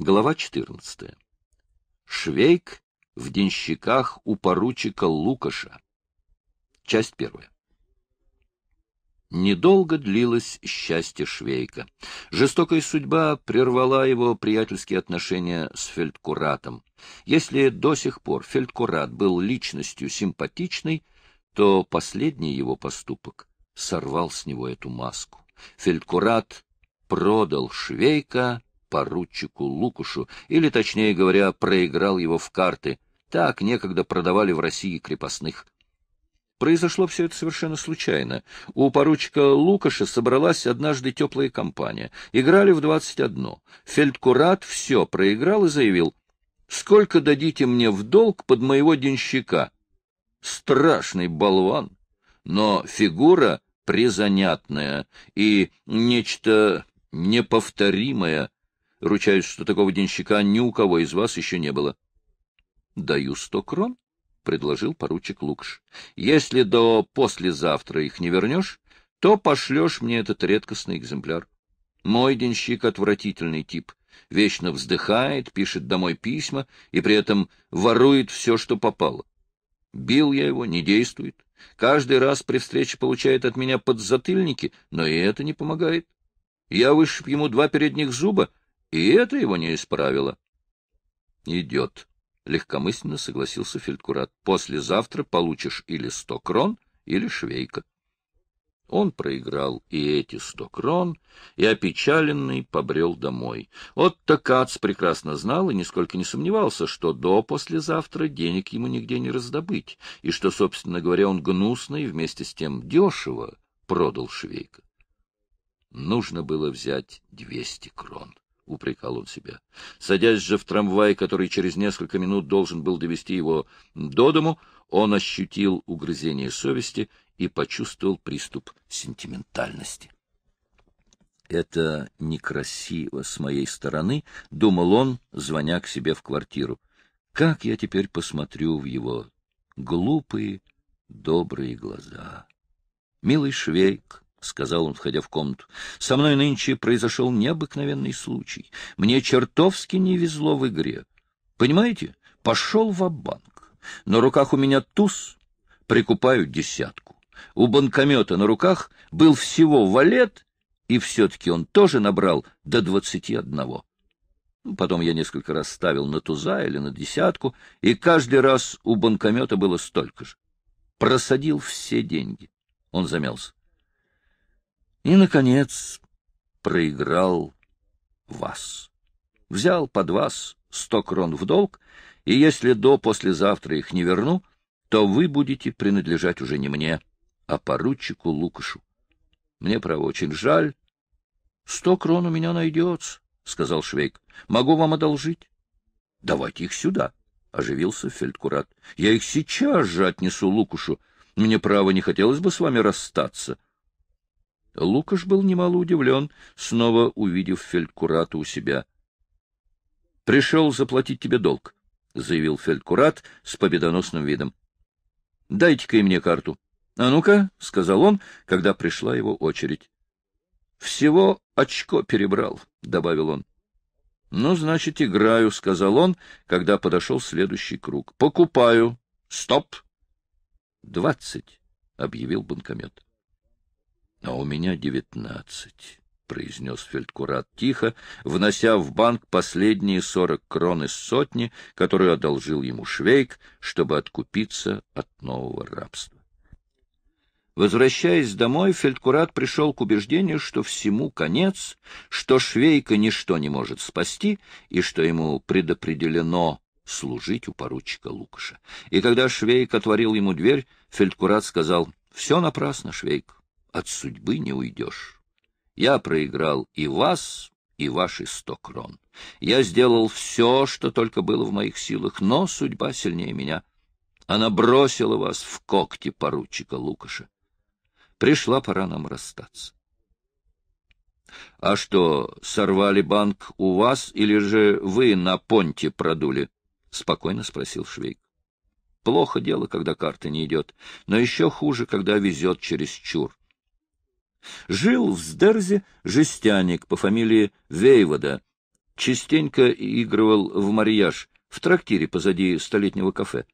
Глава 14. Швейк в денщиках у поручика Лукаша. Часть первая. Недолго длилось счастье Швейка. Жестокая судьба прервала его приятельские отношения с Фельдкуратом. Если до сих пор Фельдкурат был личностью симпатичной, то последний его поступок сорвал с него эту маску. Фельдкурат продал Швейка поручику Лукушу, или, точнее говоря, проиграл его в карты. Так некогда продавали в России крепостных. Произошло все это совершенно случайно. У поручика Лукаша собралась однажды теплая компания. Играли в двадцать одно. Фельдкурат все проиграл и заявил, «Сколько дадите мне в долг под моего денщика?» Страшный болван, но фигура призанятная и нечто неповторимое Ручаюсь, что такого денщика ни у кого из вас еще не было. — Даю сто крон, — предложил поручик Лукш. — Если до послезавтра их не вернешь, то пошлешь мне этот редкостный экземпляр. Мой денщик — отвратительный тип. Вечно вздыхает, пишет домой письма и при этом ворует все, что попало. Бил я его, не действует. Каждый раз при встрече получает от меня подзатыльники, но и это не помогает. Я вышиб ему два передних зуба, и это его не исправило. — Идет, — легкомысленно согласился Фельдкурат. — Послезавтра получишь или сто крон, или швейка. Он проиграл и эти сто крон, и опечаленный побрел домой. Отто Кац прекрасно знал и нисколько не сомневался, что до послезавтра денег ему нигде не раздобыть, и что, собственно говоря, он гнусно и вместе с тем дешево продал швейка. Нужно было взять двести крон. — упрекал он себя. Садясь же в трамвай, который через несколько минут должен был довести его до дому, он ощутил угрызение совести и почувствовал приступ сентиментальности. «Это некрасиво с моей стороны», — думал он, звоня к себе в квартиру. «Как я теперь посмотрю в его глупые, добрые глаза?» «Милый Швейк», — сказал он, входя в комнату. — Со мной нынче произошел необыкновенный случай. Мне чертовски не везло в игре. Понимаете, пошел в банк На руках у меня туз, прикупаю десятку. У банкомета на руках был всего валет, и все-таки он тоже набрал до двадцати одного. Ну, потом я несколько раз ставил на туза или на десятку, и каждый раз у банкомета было столько же. Просадил все деньги. Он замялся. И, наконец, проиграл вас. Взял под вас сто крон в долг, и если до послезавтра их не верну, то вы будете принадлежать уже не мне, а поручику Лукашу. Мне, право, очень жаль. — Сто крон у меня найдется, — сказал Швейк. — Могу вам одолжить. — Давайте их сюда, — оживился Фельдкурат. — Я их сейчас же отнесу Лукушу. Мне, право, не хотелось бы с вами расстаться. — Лукаш был немало удивлен, снова увидев фельдкурата у себя. — Пришел заплатить тебе долг, — заявил фельдкурат с победоносным видом. — Дайте-ка и мне карту. — А ну-ка, — сказал он, когда пришла его очередь. — Всего очко перебрал, — добавил он. — Ну, значит, играю, — сказал он, когда подошел следующий круг. — Покупаю. Стоп. — Двадцать, — объявил банкомет. — А у меня девятнадцать, — произнес фельдкурат тихо, внося в банк последние сорок крон из сотни, которую одолжил ему Швейк, чтобы откупиться от нового рабства. Возвращаясь домой, фельдкурат пришел к убеждению, что всему конец, что Швейка ничто не может спасти и что ему предопределено служить у поручика Лукаша. И когда Швейк отворил ему дверь, фельдкурат сказал, — Все напрасно, Швейк от судьбы не уйдешь. Я проиграл и вас, и ваши сто крон. Я сделал все, что только было в моих силах, но судьба сильнее меня. Она бросила вас в когти поручика Лукаша. Пришла пора нам расстаться. — А что, сорвали банк у вас, или же вы на понте продули? — спокойно спросил Швейк. — Плохо дело, когда карта не идет, но еще хуже, когда везет через чур. Жил в Сдерзе жестяник по фамилии Вейвода, частенько игрывал в марияж в трактире позади столетнего кафе.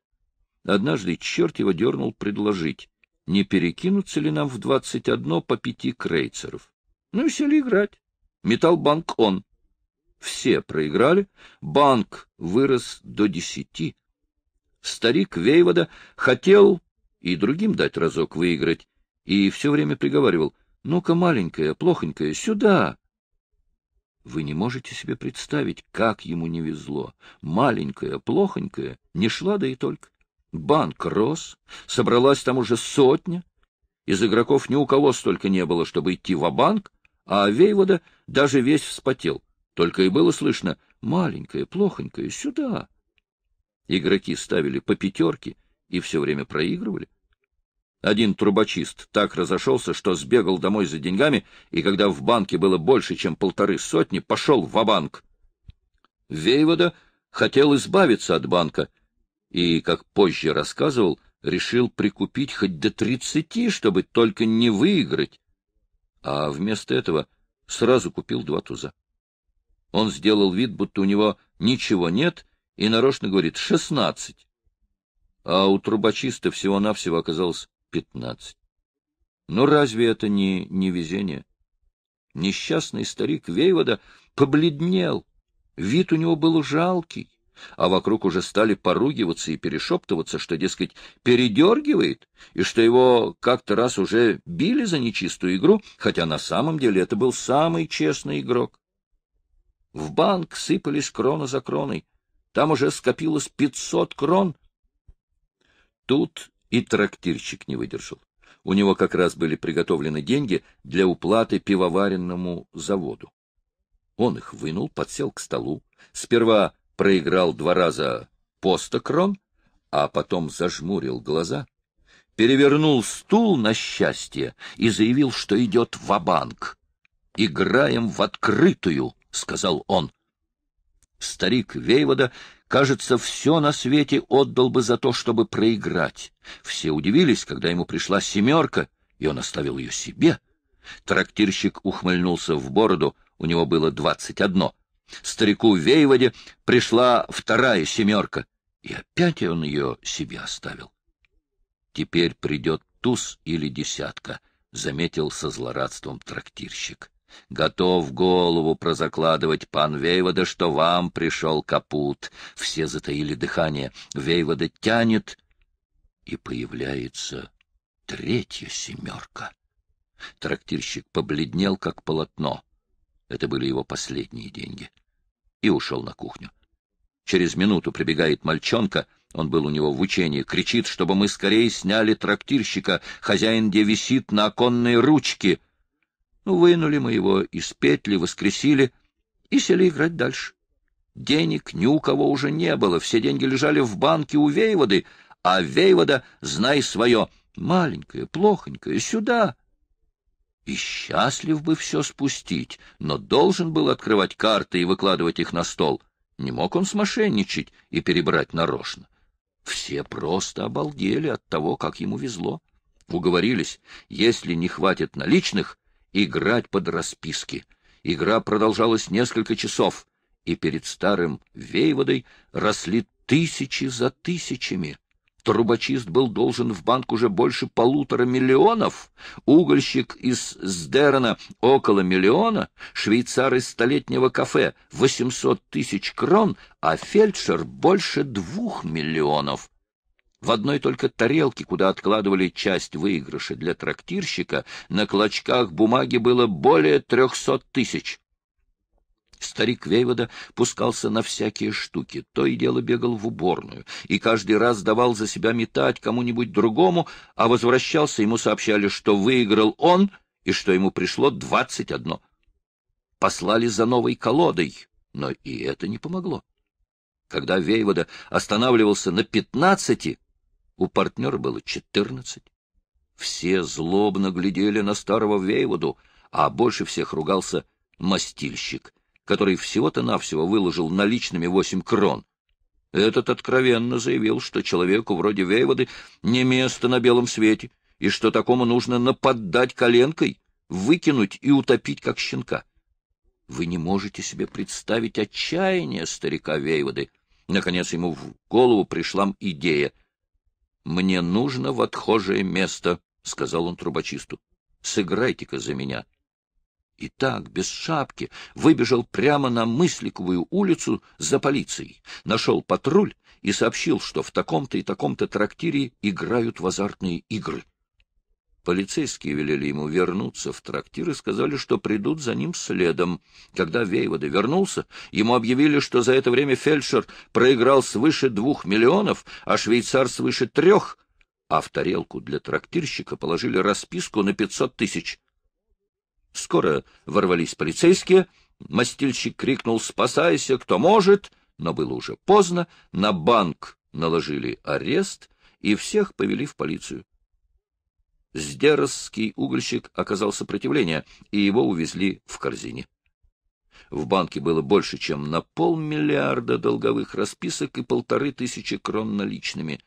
Однажды черт его дернул предложить, не перекинуться ли нам в двадцать одно по пяти крейцеров. Ну и сели играть. Металлбанк он. Все проиграли, банк вырос до десяти. Старик Вейвода хотел и другим дать разок выиграть, и все время приговаривал, ну-ка, маленькая, плохонькая, сюда. Вы не можете себе представить, как ему не везло. Маленькая, плохонькая, не шла, да и только. Банк рос, собралась там уже сотня. Из игроков ни у кого столько не было, чтобы идти в банк а Вейвода даже весь вспотел. Только и было слышно «маленькая, плохонькая, сюда». Игроки ставили по пятерке и все время проигрывали. Один трубочист так разошелся, что сбегал домой за деньгами, и когда в банке было больше, чем полторы сотни, пошел в банк Вейвода хотел избавиться от банка и, как позже рассказывал, решил прикупить хоть до тридцати, чтобы только не выиграть, а вместо этого сразу купил два туза. Он сделал вид, будто у него ничего нет, и нарочно говорит «шестнадцать». А у трубочиста всего-навсего оказалось пятнадцать. Но разве это не невезение? Несчастный старик Вейвода побледнел, вид у него был жалкий, а вокруг уже стали поругиваться и перешептываться, что, дескать, передергивает, и что его как-то раз уже били за нечистую игру, хотя на самом деле это был самый честный игрок. В банк сыпались крона за кроной. Там уже скопилось пятьсот крон. Тут и трактирщик не выдержал. У него как раз были приготовлены деньги для уплаты пивоваренному заводу. Он их вынул, подсел к столу, сперва проиграл два раза по а потом зажмурил глаза, перевернул стул на счастье и заявил, что идет в банк «Играем в открытую», — сказал он. Старик Вейвода, кажется, все на свете отдал бы за то, чтобы проиграть. Все удивились, когда ему пришла семерка, и он оставил ее себе. Трактирщик ухмыльнулся в бороду, у него было двадцать одно. Старику Вейводе пришла вторая семерка, и опять он ее себе оставил. Теперь придет туз или десятка, — заметил со злорадством трактирщик. Готов голову прозакладывать, пан Вейвода, что вам пришел капут. Все затаили дыхание. Вейвода тянет, и появляется третья семерка. Трактирщик побледнел, как полотно. Это были его последние деньги. И ушел на кухню. Через минуту прибегает мальчонка, он был у него в учении, кричит, чтобы мы скорее сняли трактирщика, хозяин где висит на оконной ручке. Ну, вынули мы его из петли, воскресили и сели играть дальше. Денег ни у кого уже не было, все деньги лежали в банке у Вейводы, а Вейвода, знай свое, маленькое, плохонькое, сюда. И счастлив бы все спустить, но должен был открывать карты и выкладывать их на стол. Не мог он смошенничать и перебрать нарочно. Все просто обалдели от того, как ему везло. Уговорились, если не хватит наличных, играть под расписки. Игра продолжалась несколько часов, и перед старым Вейводой росли тысячи за тысячами. Трубочист был должен в банк уже больше полутора миллионов, угольщик из Сдерена около миллиона, швейцар из столетнего кафе — восемьсот тысяч крон, а фельдшер — больше двух миллионов. В одной только тарелке, куда откладывали часть выигрыша для трактирщика, на клочках бумаги было более трехсот тысяч. Старик Вейвода пускался на всякие штуки, то и дело бегал в уборную, и каждый раз давал за себя метать кому-нибудь другому, а возвращался, ему сообщали, что выиграл он и что ему пришло двадцать одно. Послали за новой колодой, но и это не помогло. Когда Вейвода останавливался на пятнадцати, у партнера было четырнадцать. Все злобно глядели на старого Вейводу, а больше всех ругался мастильщик, который всего-то навсего выложил наличными восемь крон. Этот откровенно заявил, что человеку вроде Вейводы не место на белом свете, и что такому нужно нападать коленкой, выкинуть и утопить, как щенка. Вы не можете себе представить отчаяние старика Вейводы. Наконец ему в голову пришла идея. — Мне нужно в отхожее место, — сказал он трубочисту. — Сыграйте-ка за меня. И так, без шапки, выбежал прямо на Мысликовую улицу за полицией, нашел патруль и сообщил, что в таком-то и таком-то трактире играют в азартные игры. Полицейские велели ему вернуться в трактир и сказали, что придут за ним следом. Когда Вейвода вернулся, ему объявили, что за это время фельдшер проиграл свыше двух миллионов, а швейцар свыше трех, а в тарелку для трактирщика положили расписку на пятьсот тысяч. Скоро ворвались полицейские, мастильщик крикнул «Спасайся, кто может!», но было уже поздно, на банк наложили арест и всех повели в полицию. Сдеросский угольщик оказал сопротивление, и его увезли в корзине. В банке было больше, чем на полмиллиарда долговых расписок и полторы тысячи крон наличными.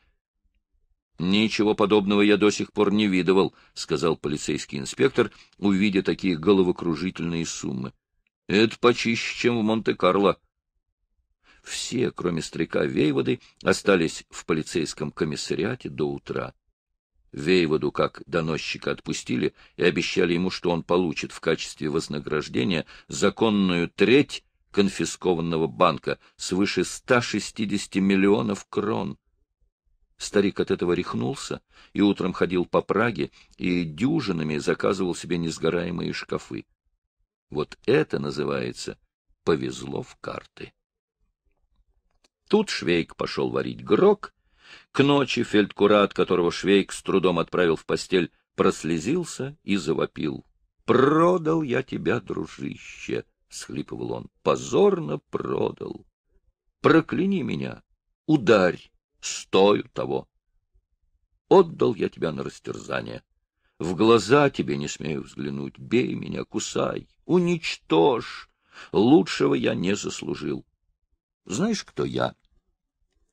— Ничего подобного я до сих пор не видывал, — сказал полицейский инспектор, увидя такие головокружительные суммы. — Это почище, чем в Монте-Карло. Все, кроме старика Вейводы, остались в полицейском комиссариате до утра. Вейводу как доносчика отпустили и обещали ему, что он получит в качестве вознаграждения законную треть конфискованного банка свыше 160 миллионов крон. Старик от этого рехнулся и утром ходил по Праге и дюжинами заказывал себе несгораемые шкафы. Вот это называется «повезло в карты». Тут Швейк пошел варить грок, к ночи фельдкурат, которого Швейк с трудом отправил в постель, прослезился и завопил. — Продал я тебя, дружище! — схлипывал он. — Позорно продал. Прокляни меня, ударь, стою того. Отдал я тебя на растерзание. В глаза тебе не смею взглянуть. Бей меня, кусай, уничтожь. Лучшего я не заслужил. Знаешь, кто я? —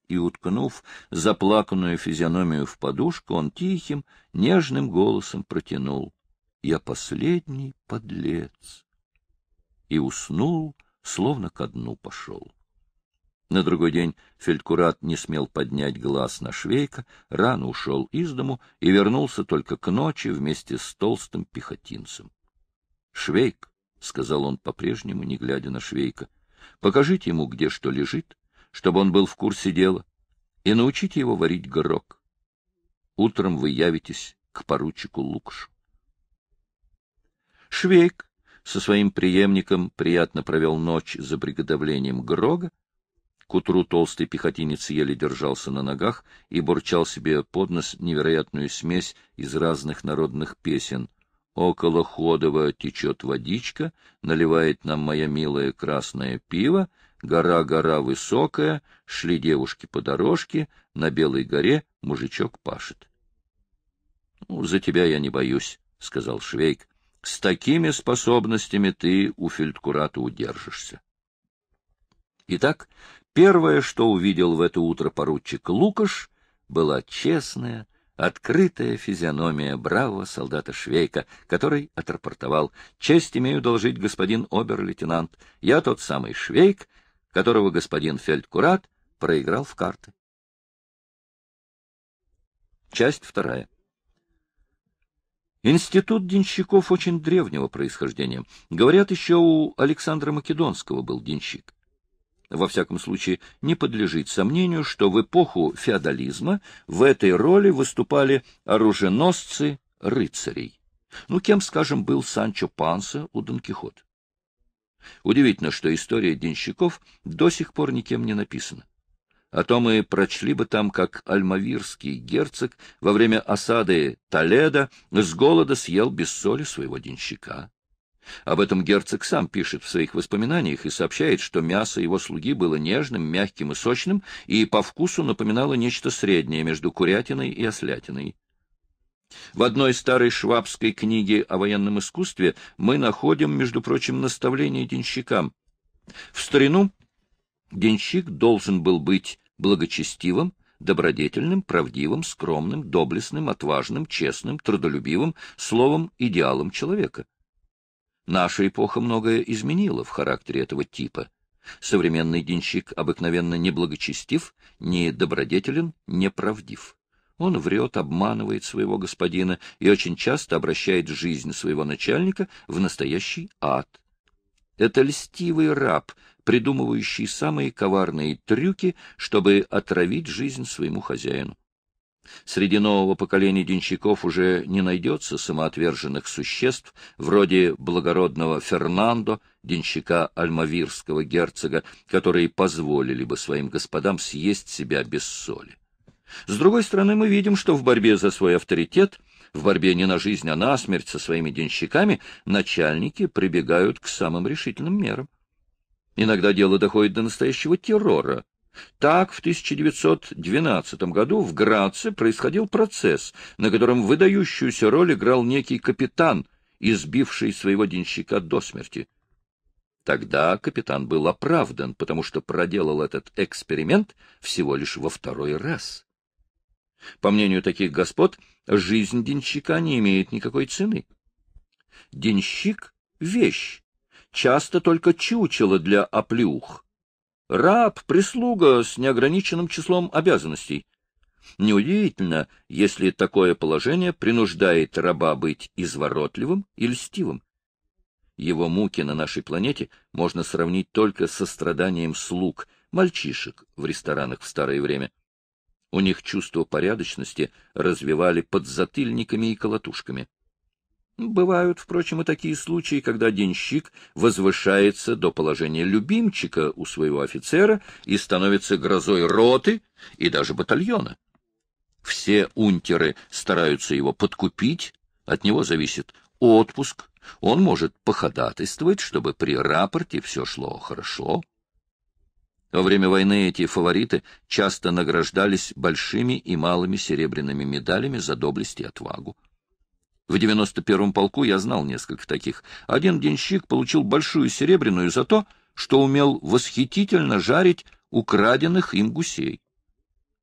и, уткнув заплаканную физиономию в подушку, он тихим, нежным голосом протянул «Я последний подлец!» и уснул, словно ко дну пошел. На другой день фельдкурат не смел поднять глаз на Швейка, рано ушел из дому и вернулся только к ночи вместе с толстым пехотинцем. — Швейк, — сказал он по-прежнему, не глядя на Швейка, — покажите ему, где что лежит, чтобы он был в курсе дела, и научите его варить горох. Утром вы явитесь к поручику Лукшу. Швейк со своим преемником приятно провел ночь за приготовлением грога. К утру толстый пехотинец еле держался на ногах и бурчал себе под нос невероятную смесь из разных народных песен. «Около Ходова течет водичка, наливает нам моя милая красное пиво, Гора-гора высокая, шли девушки по дорожке, на Белой горе мужичок пашет. — Ну, за тебя я не боюсь, — сказал Швейк. — С такими способностями ты у фельдкурата удержишься. Итак, первое, что увидел в это утро поручик Лукаш, была честная, открытая физиономия бравого солдата Швейка, который отрапортовал. «Честь имею должить, господин обер-лейтенант. Я тот самый Швейк, которого господин Фельдкурат проиграл в карты. Часть вторая. Институт денщиков очень древнего происхождения. Говорят, еще у Александра Македонского был денщик. Во всяком случае, не подлежит сомнению, что в эпоху феодализма в этой роли выступали оруженосцы рыцарей. Ну, кем, скажем, был Санчо Панса у Дон Кихота? Удивительно, что история денщиков до сих пор никем не написана. А то мы прочли бы там, как альмавирский герцог во время осады Толедо с голода съел без соли своего денщика. Об этом герцог сам пишет в своих воспоминаниях и сообщает, что мясо его слуги было нежным, мягким и сочным, и по вкусу напоминало нечто среднее между курятиной и ослятиной. В одной старой швабской книге о военном искусстве мы находим, между прочим, наставление денщикам. В старину денщик должен был быть благочестивым, добродетельным, правдивым, скромным, доблестным, отважным, честным, трудолюбивым, словом, идеалом человека. Наша эпоха многое изменила в характере этого типа. Современный денщик обыкновенно неблагочестив, не добродетелен, неправдив. Он врет, обманывает своего господина и очень часто обращает жизнь своего начальника в настоящий ад. Это льстивый раб, придумывающий самые коварные трюки, чтобы отравить жизнь своему хозяину. Среди нового поколения денщиков уже не найдется самоотверженных существ, вроде благородного Фернандо, денщика альмавирского герцога, которые позволили бы своим господам съесть себя без соли. С другой стороны, мы видим, что в борьбе за свой авторитет, в борьбе не на жизнь, а на смерть со своими денщиками, начальники прибегают к самым решительным мерам. Иногда дело доходит до настоящего террора. Так, в 1912 году в Граце происходил процесс, на котором выдающуюся роль играл некий капитан, избивший своего денщика до смерти. Тогда капитан был оправдан, потому что проделал этот эксперимент всего лишь во второй раз. По мнению таких господ, жизнь денщика не имеет никакой цены. Денщик — вещь, часто только чучело для оплеух. Раб — прислуга с неограниченным числом обязанностей. Неудивительно, если такое положение принуждает раба быть изворотливым и льстивым. Его муки на нашей планете можно сравнить только со страданием слуг, мальчишек в ресторанах в старое время. У них чувство порядочности развивали подзатыльниками и колотушками. Бывают, впрочем, и такие случаи, когда денщик возвышается до положения любимчика у своего офицера и становится грозой роты и даже батальона. Все унтеры стараются его подкупить, от него зависит отпуск, он может походатайствовать, чтобы при рапорте все шло хорошо. Во время войны эти фавориты часто награждались большими и малыми серебряными медалями за доблесть и отвагу. В 91-м полку я знал несколько таких. Один денщик получил большую серебряную за то, что умел восхитительно жарить украденных им гусей.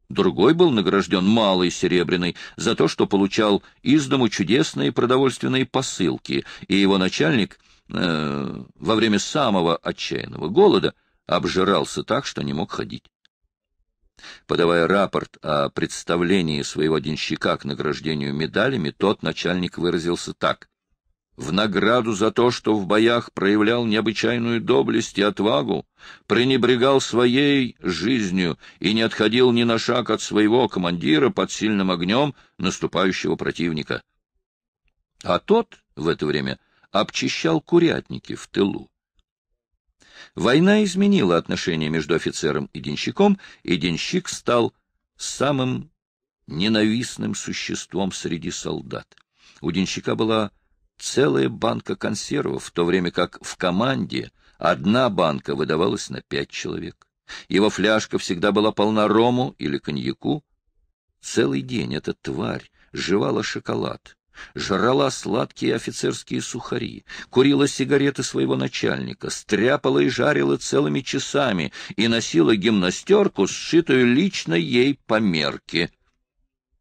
Другой был награжден малой серебряной за то, что получал из дому чудесные продовольственные посылки, и его начальник э, во время самого отчаянного голода обжирался так, что не мог ходить. Подавая рапорт о представлении своего денщика к награждению медалями, тот начальник выразился так. В награду за то, что в боях проявлял необычайную доблесть и отвагу, пренебрегал своей жизнью и не отходил ни на шаг от своего командира под сильным огнем наступающего противника. А тот в это время обчищал курятники в тылу. Война изменила отношения между офицером и денщиком, и денщик стал самым ненавистным существом среди солдат. У денщика была целая банка консервов, в то время как в команде одна банка выдавалась на пять человек. Его фляжка всегда была полна рому или коньяку. Целый день эта тварь жевала шоколад, жрала сладкие офицерские сухари, курила сигареты своего начальника, стряпала и жарила целыми часами и носила гимнастерку, сшитую лично ей по мерке.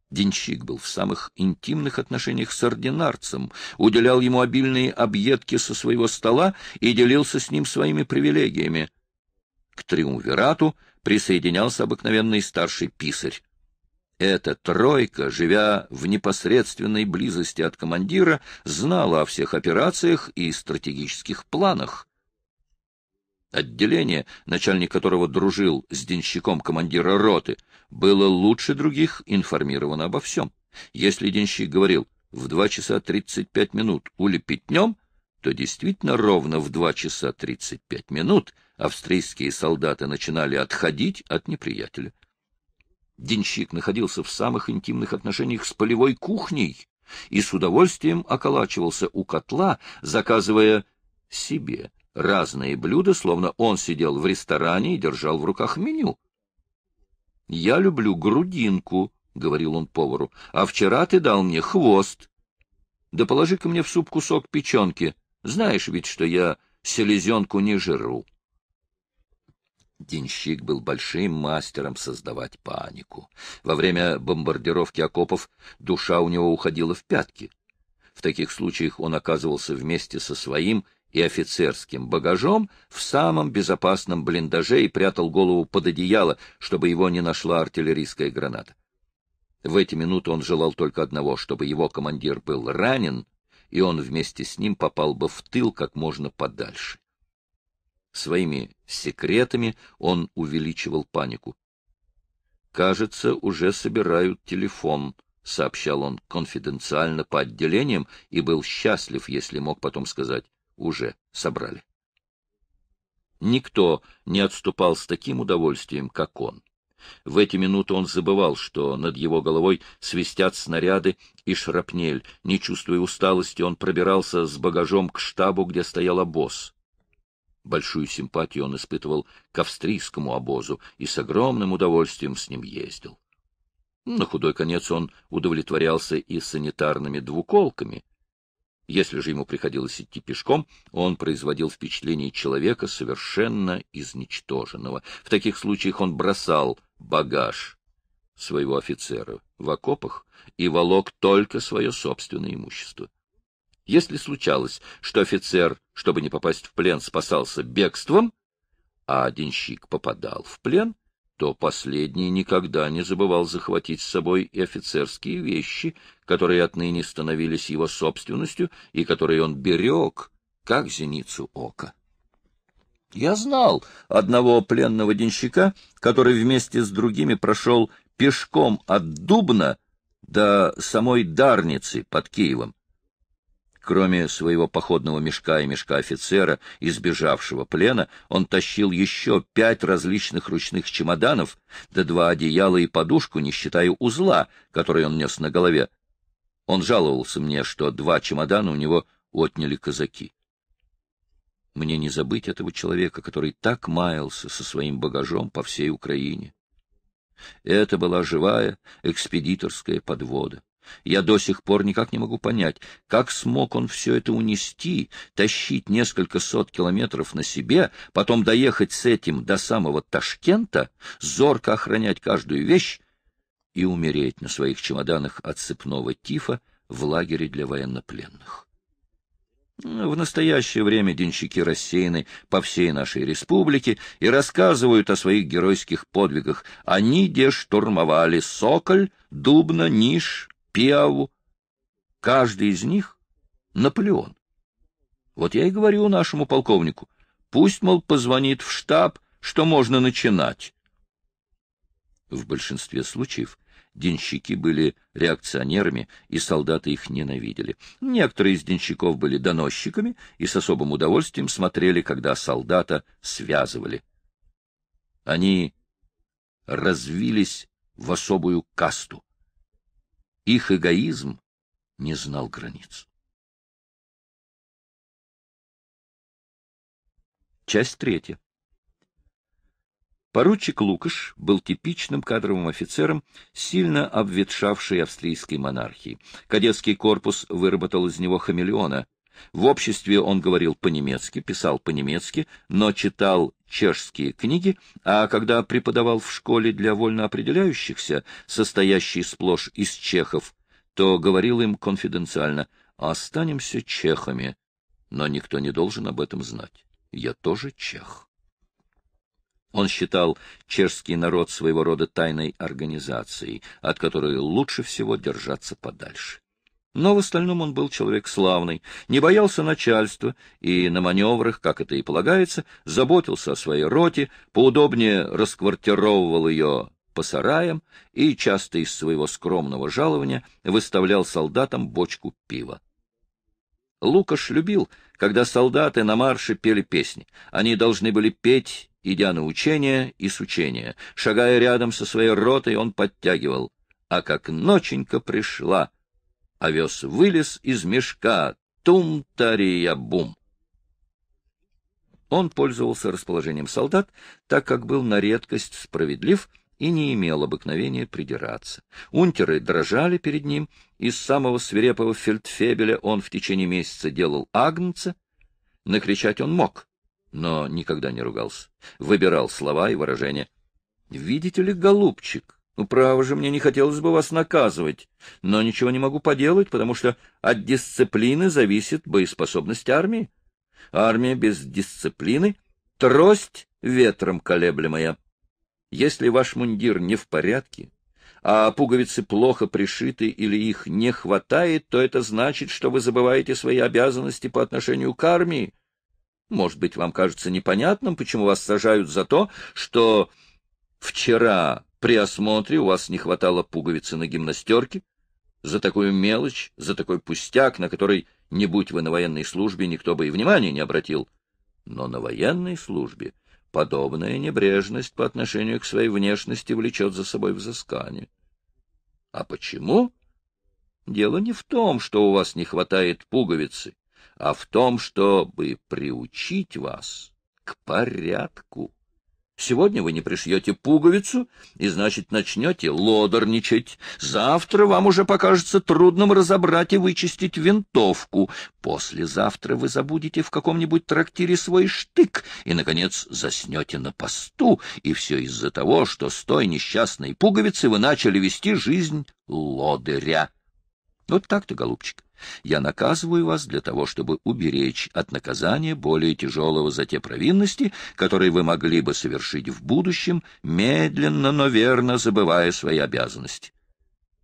Денщик был в самых интимных отношениях с ординарцем, уделял ему обильные объедки со своего стола и делился с ним своими привилегиями. К триумвирату присоединялся обыкновенный старший писарь. Эта тройка, живя в непосредственной близости от командира, знала о всех операциях и стратегических планах. Отделение, начальник которого дружил с денщиком командира роты, было лучше других информировано обо всем. Если денщик говорил «в два часа тридцать пять минут улепетнем», то действительно ровно в два часа тридцать пять минут австрийские солдаты начинали отходить от неприятеля. Денщик находился в самых интимных отношениях с полевой кухней и с удовольствием околачивался у котла, заказывая себе разные блюда, словно он сидел в ресторане и держал в руках меню. — Я люблю грудинку, — говорил он повару, — а вчера ты дал мне хвост. Да положи-ка мне в суп кусок печенки. Знаешь ведь, что я селезенку не жру. Денщик был большим мастером создавать панику. Во время бомбардировки окопов душа у него уходила в пятки. В таких случаях он оказывался вместе со своим и офицерским багажом в самом безопасном блиндаже и прятал голову под одеяло, чтобы его не нашла артиллерийская граната. В эти минуты он желал только одного, чтобы его командир был ранен, и он вместе с ним попал бы в тыл как можно подальше. Своими секретами он увеличивал панику. «Кажется, уже собирают телефон», — сообщал он конфиденциально по отделениям и был счастлив, если мог потом сказать уже собрали. Никто не отступал с таким удовольствием, как он. В эти минуты он забывал, что над его головой свистят снаряды и шрапнель. Не чувствуя усталости, он пробирался с багажом к штабу, где стоял обоз. Большую симпатию он испытывал к австрийскому обозу и с огромным удовольствием с ним ездил. На худой конец он удовлетворялся и санитарными двуколками, если же ему приходилось идти пешком, он производил впечатление человека, совершенно изничтоженного. В таких случаях он бросал багаж своего офицера в окопах и волок только свое собственное имущество. Если случалось, что офицер, чтобы не попасть в плен, спасался бегством, а денщик попадал в плен, то последний никогда не забывал захватить с собой и офицерские вещи, которые отныне становились его собственностью и которые он берег, как зеницу ока. Я знал одного пленного денщика, который вместе с другими прошел пешком от Дубна до самой Дарницы под Киевом. Кроме своего походного мешка и мешка офицера, избежавшего плена, он тащил еще пять различных ручных чемоданов, да два одеяла и подушку, не считая узла, который он нес на голове. Он жаловался мне, что два чемодана у него отняли казаки. Мне не забыть этого человека, который так маялся со своим багажом по всей Украине. Это была живая экспедиторская подвода. Я до сих пор никак не могу понять, как смог он все это унести, тащить несколько сот километров на себе, потом доехать с этим до самого Ташкента, зорко охранять каждую вещь и умереть на своих чемоданах от сыпного тифа в лагере для военнопленных. В настоящее время денщики рассеяны по всей нашей республике и рассказывают о своих геройских подвигах. Они где штурмовали Соколь, Дубна, Ниш, Пиаву. Каждый из них — Наполеон. Вот я и говорю нашему полковнику, пусть, мол, позвонит в штаб, что можно начинать. В большинстве случаев денщики были реакционерами, и солдаты их ненавидели. Некоторые из денщиков были доносчиками и с особым удовольствием смотрели, когда солдата связывали. Они развились в особую касту. Их эгоизм не знал границ. Часть третья. Поручик Лукаш был типичным кадровым офицером, сильно обветшавшей австрийской монархии. Кадетский корпус выработал из него хамелеона. В обществе он говорил по-немецки, писал по-немецки, но читал чешские книги, а когда преподавал в школе для вольно определяющихся, состоящей сплошь из чехов, то говорил им конфиденциально «Останемся чехами, но никто не должен об этом знать. Я тоже чех». Он считал чешский народ своего рода тайной организацией, от которой лучше всего держаться подальше. Но в остальном он был человек славный, не боялся начальства и на маневрах, как это и полагается, заботился о своей роте, поудобнее расквартировывал ее по сараям и часто из своего скромного жалования выставлял солдатам бочку пива. Лукаш любил, когда солдаты на марше пели песни. Они должны были петь, идя на учения и с учения. Шагая рядом со своей ротой, он подтягивал. А как ноченька пришла — овес вылез из мешка. Тум-тария-бум! Он пользовался расположением солдат, так как был на редкость справедлив и не имел обыкновения придираться. Унтеры дрожали перед ним, из самого свирепого фельдфебеля он в течение месяца делал агнца. Накричать он мог, но никогда не ругался. Выбирал слова и выражения. — Видите ли, голубчик, право же, мне не хотелось бы вас наказывать, но ничего не могу поделать, потому что от дисциплины зависит боеспособность армии. Армия без дисциплины — трость ветром колеблемая. Если ваш мундир не в порядке, а пуговицы плохо пришиты или их не хватает, то это значит, что вы забываете свои обязанности по отношению к армии. Может быть, вам кажется непонятным, почему вас сажают за то, что вчера при осмотре у вас не хватало пуговицы на гимнастерке, за такую мелочь, за такой пустяк, на который, не будь вы на военной службе, никто бы и внимания не обратил. Но на военной службе подобная небрежность по отношению к своей внешности влечет за собой взыскание. А почему? Дело не в том, что у вас не хватает пуговицы, а в том, чтобы приучить вас к порядку. Сегодня вы не пришьете пуговицу, и, значит, начнете лодорничать. Завтра вам уже покажется трудным разобрать и вычистить винтовку. Послезавтра вы забудете в каком-нибудь трактире свой штык и, наконец, заснете на посту. И все из-за того, что с той несчастной пуговицы вы начали вести жизнь лодыря. Вот так-то, голубчик. Я наказываю вас для того, чтобы уберечь от наказания более тяжелого за те провинности, которые вы могли бы совершить в будущем, медленно, но верно забывая свои обязанности.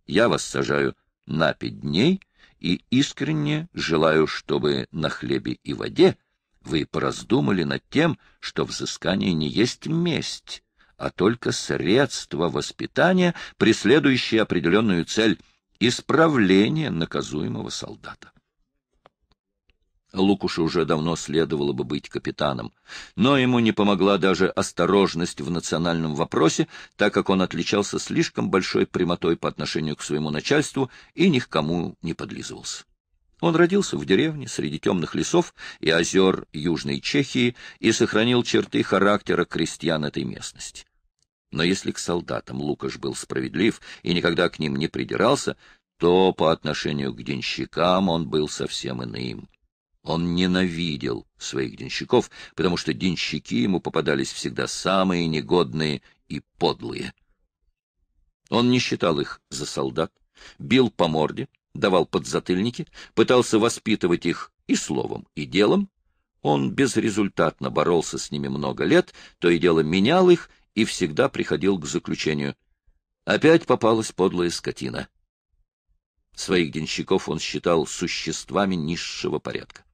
Я вас сажаю на пять дней и искренне желаю, чтобы на хлебе и воде вы пораздумали над тем, что взыскание не есть месть, а только средство воспитания, преследующее определенную цель — исправление наказуемого солдата. Лукушу уже давно следовало бы быть капитаном, но ему не помогла даже осторожность в национальном вопросе, так как он отличался слишком большой прямотой по отношению к своему начальству и ни к кому не подлизывался. Он родился в деревне среди темных лесов и озер Южной Чехии и сохранил черты характера крестьян этой местности. Но если к солдатам Лукаш был справедлив и никогда к ним не придирался, то по отношению к денщикам он был совсем иным. Он ненавидел своих денщиков, потому что денщики ему попадались всегда самые негодные и подлые. Он не считал их за солдат, бил по морде, давал подзатыльники, пытался воспитывать их и словом, и делом. Он безрезультатно боролся с ними много лет, то и дело менял их и всегда приходил к заключению. Опять попалась подлая скотина. Своих денщиков он считал существами низшего порядка.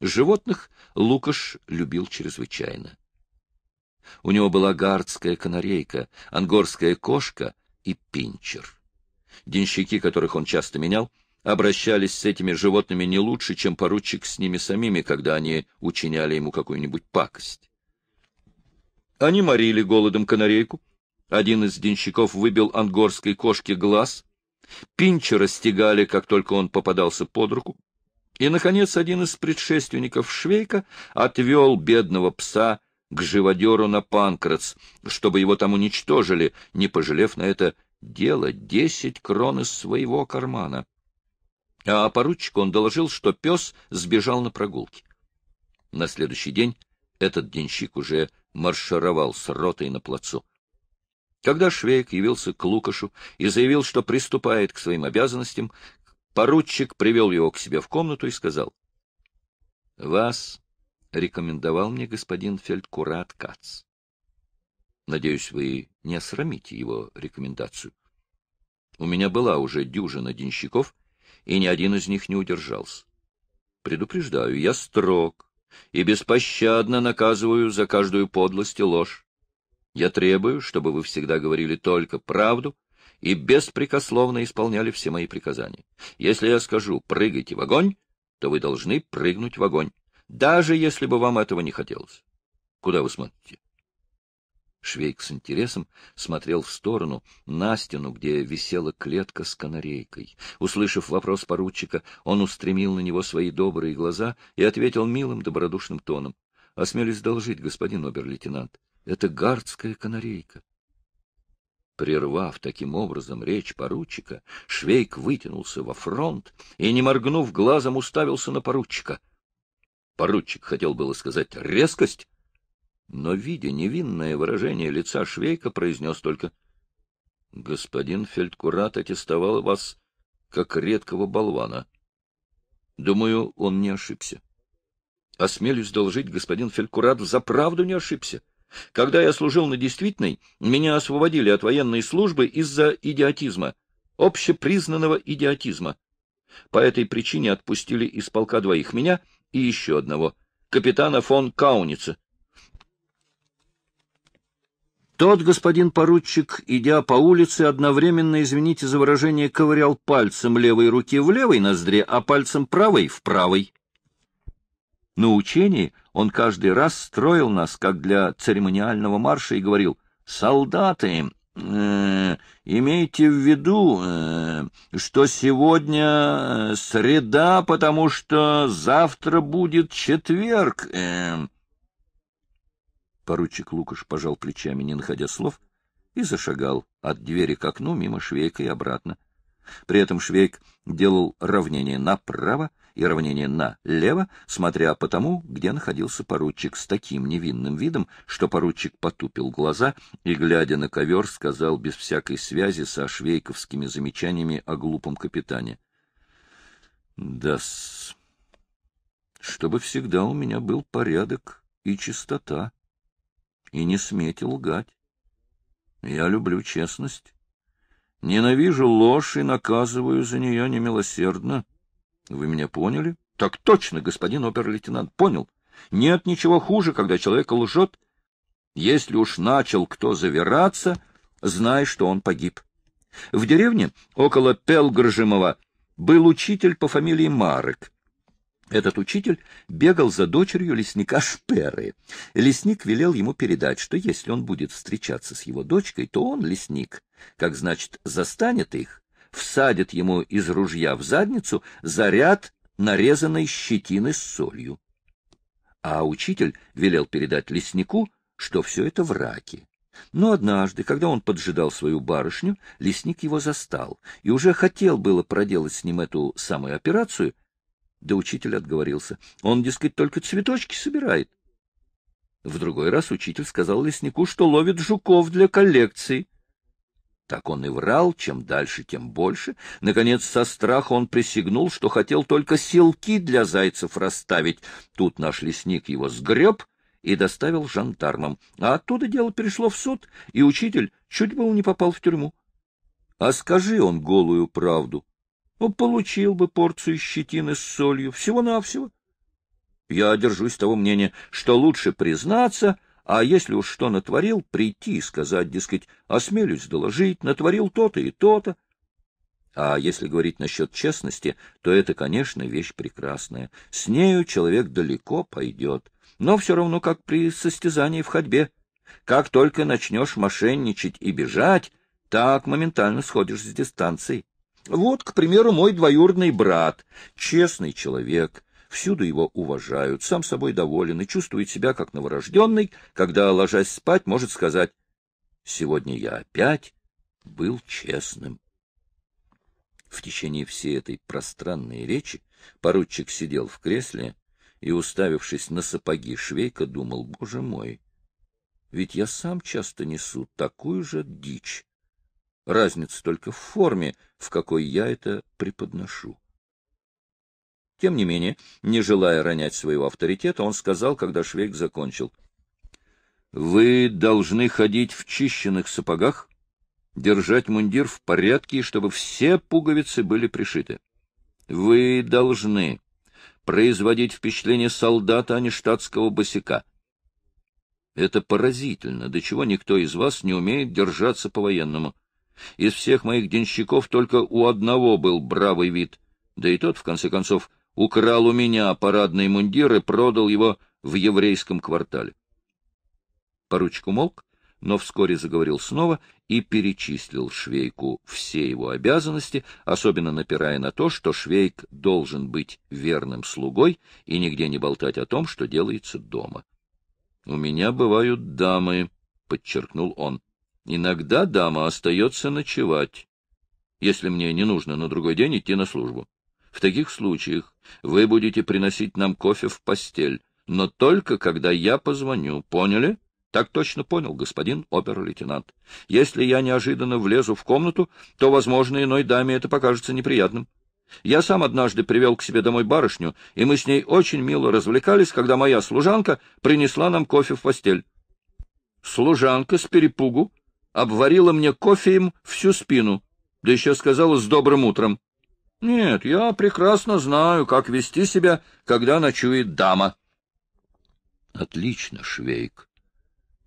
Животных Лукаш любил чрезвычайно. У него была гардская канарейка, ангорская кошка и пинчер. Денщики, которых он часто менял, обращались с этими животными не лучше, чем поручик с ними самими, когда они учиняли ему какую-нибудь пакость. Они морили голодом канарейку. Один из денщиков выбил ангорской кошке глаз. Пинчера стегали, как только он попадался под руку. И, наконец, один из предшественников Швейка отвел бедного пса к живодеру на Панкрац, чтобы его там уничтожили, не пожалев на это дело десять крон из своего кармана. А поручику он доложил, что пес сбежал на прогулке. На следующий день этот денщик уже маршировал с ротой на плацу. Когда Швейк явился к Лукашу и заявил, что приступает к своим обязанностям, поручик привел его к себе в комнату и сказал, — Вас рекомендовал мне господин фельдкурат Кац. Надеюсь, вы не осрамите его рекомендацию. У меня была уже дюжина денщиков, и ни один из них не удержался. Предупреждаю, я строг, и беспощадно наказываю за каждую подлость и ложь. Я требую, чтобы вы всегда говорили только правду и беспрекословно исполняли все мои приказания. Если я скажу «прыгайте в огонь», то вы должны прыгнуть в огонь, даже если бы вам этого не хотелось. Куда вы смотрите? Швейк с интересом смотрел в сторону, на стену, где висела клетка с канарейкой. Услышав вопрос поручика, он устремил на него свои добрые глаза и ответил милым добродушным тоном. — Осмелюсь должить, господин обер-лейтенант. Это гардская канарейка. Прервав таким образом речь поручика, Швейк вытянулся во фронт и, не моргнув глазом, уставился на поручика. Поручик хотел было сказать «резкость», но, видя невинное выражение лица Швейка, произнес только Господин Фельдкурат аттестовал вас как редкого болвана. Думаю, он не ошибся. Осмелюсь должить, господин Фелькурат за правду не ошибся. Когда я служил на действительной, меня освободили от военной службы из-за идиотизма, общепризнанного идиотизма. По этой причине отпустили из полка двоих меня и еще одного, капитана фон Кауница. Тот господин поручик, идя по улице, одновременно, извините за выражение, ковырял пальцем левой руки в левой ноздре, а пальцем правой — в правой. На учении он каждый раз строил нас, как для церемониального марша, и говорил «Солдаты, э, имейте в виду, э, что сегодня э, среда, потому что завтра будет четверг». Э». Поручик Лукаш пожал плечами, не находя слов, и зашагал от двери к окну мимо Швейка и обратно. При этом Швейк делал равнение направо, и равнение налево, смотря по тому, где находился поручик, с таким невинным видом, что поручик потупил глаза и, глядя на ковер, сказал без всякой связи со швейковскими замечаниями о глупом капитане. — Да-с, чтобы всегда у меня был порядок и чистота, и не сметь лгать. Я люблю честность. Ненавижу ложь и наказываю за нее немилосердно. Вы меня поняли? Так точно, господин обер-лейтенант, понял. Нет ничего хуже, когда человек лжет. Если уж начал кто завираться, знай, что он погиб. В деревне около Пелгржимова был учитель по фамилии Марек. Этот учитель бегал за дочерью лесника Шперы. Лесник велел ему передать, что если он будет встречаться с его дочкой, то он, лесник, как значит, застанет их, всадит ему из ружья в задницу заряд нарезанной щетины с солью. А учитель велел передать леснику, что все это враки. Но однажды, когда он поджидал свою барышню, лесник его застал и уже хотел было проделать с ним эту самую операцию, да учитель отговорился. Он, дескать, только цветочки собирает. В другой раз учитель сказал леснику, что ловит жуков для коллекции. Так он и врал, чем дальше, тем больше. Наконец, со страха он присягнул, что хотел только селки для зайцев расставить. Тут наш лесник его сгреб и доставил жандармам. А оттуда дело перешло в суд, и учитель чуть было не попал в тюрьму. А скажи он голую правду, получил бы порцию щетины с солью, всего-навсего. Я держусь того мнения, что лучше признаться — а если уж что натворил, прийти и сказать, дескать, осмелюсь доложить, натворил то-то и то-то. А если говорить насчет честности, то это, конечно, вещь прекрасная. С нею человек далеко пойдет, но все равно как при состязании в ходьбе. Как только начнешь мошенничать и бежать, так моментально сходишь с дистанции. Вот, к примеру, мой двоюродный брат, честный человек, Всюду его уважают, сам собой доволен и чувствует себя как новорожденный, когда, ложась спать, может сказать «Сегодня я опять был честным». В течение всей этой пространной речи поручик сидел в кресле и, уставившись на сапоги швейка, думал, «Боже мой, ведь я сам часто несу такую же дичь. Разница только в форме, в какой я это преподношу. Тем не менее, не желая ронять своего авторитета, он сказал, когда Швейк закончил. — Вы должны ходить в чищенных сапогах, держать мундир в порядке, чтобы все пуговицы были пришиты. Вы должны производить впечатление солдата, а не штатского босика. Это поразительно, до чего никто из вас не умеет держаться по-военному. Из всех моих денщиков только у одного был бравый вид, да и тот, в конце концов, украл у меня парадный мундир и продал его в еврейском квартале. Поручик умолк, но вскоре заговорил снова и перечислил Швейку все его обязанности, особенно напирая на то, что Швейк должен быть верным слугой и нигде не болтать о том, что делается дома. — У меня бывают дамы, — подчеркнул он. — Иногда дама остается ночевать, если мне не нужно на другой день идти на службу. В таких случаях вы будете приносить нам кофе в постель, но только когда я позвоню, поняли? Так точно понял, господин обер-лейтенант. Если я неожиданно влезу в комнату, то, возможно, иной даме это покажется неприятным. Я сам однажды привел к себе домой барышню, и мы с ней очень мило развлекались, когда моя служанка принесла нам кофе в постель. Служанка с перепугу обварила мне кофеем всю спину, да еще сказала с добрым утром. Нет, я прекрасно знаю, как вести себя, когда ночует дама. Отлично, Швейк.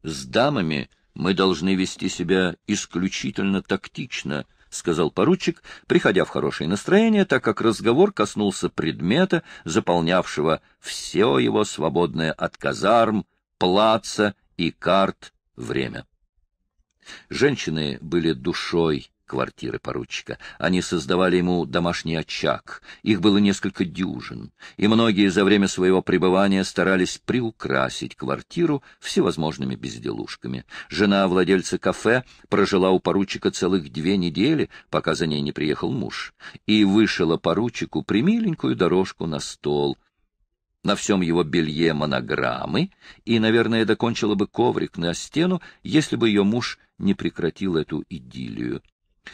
С дамами мы должны вести себя исключительно тактично, — сказал поручик, приходя в хорошее настроение, так как разговор коснулся предмета, заполнявшего все его свободное от казарм, плаца и карт время. Женщины были душой квартиры поручика. Они создавали ему домашний очаг. Их было несколько дюжин, и многие за время своего пребывания старались приукрасить квартиру всевозможными безделушками. Жена владельца кафе прожила у поручика целых две недели, пока за ней не приехал муж, и вышила поручику примиленькую дорожку на стол — на всем его белье монограммы, и, наверное, докончила бы коврик на стену, если бы ее муж не прекратил эту идиллию.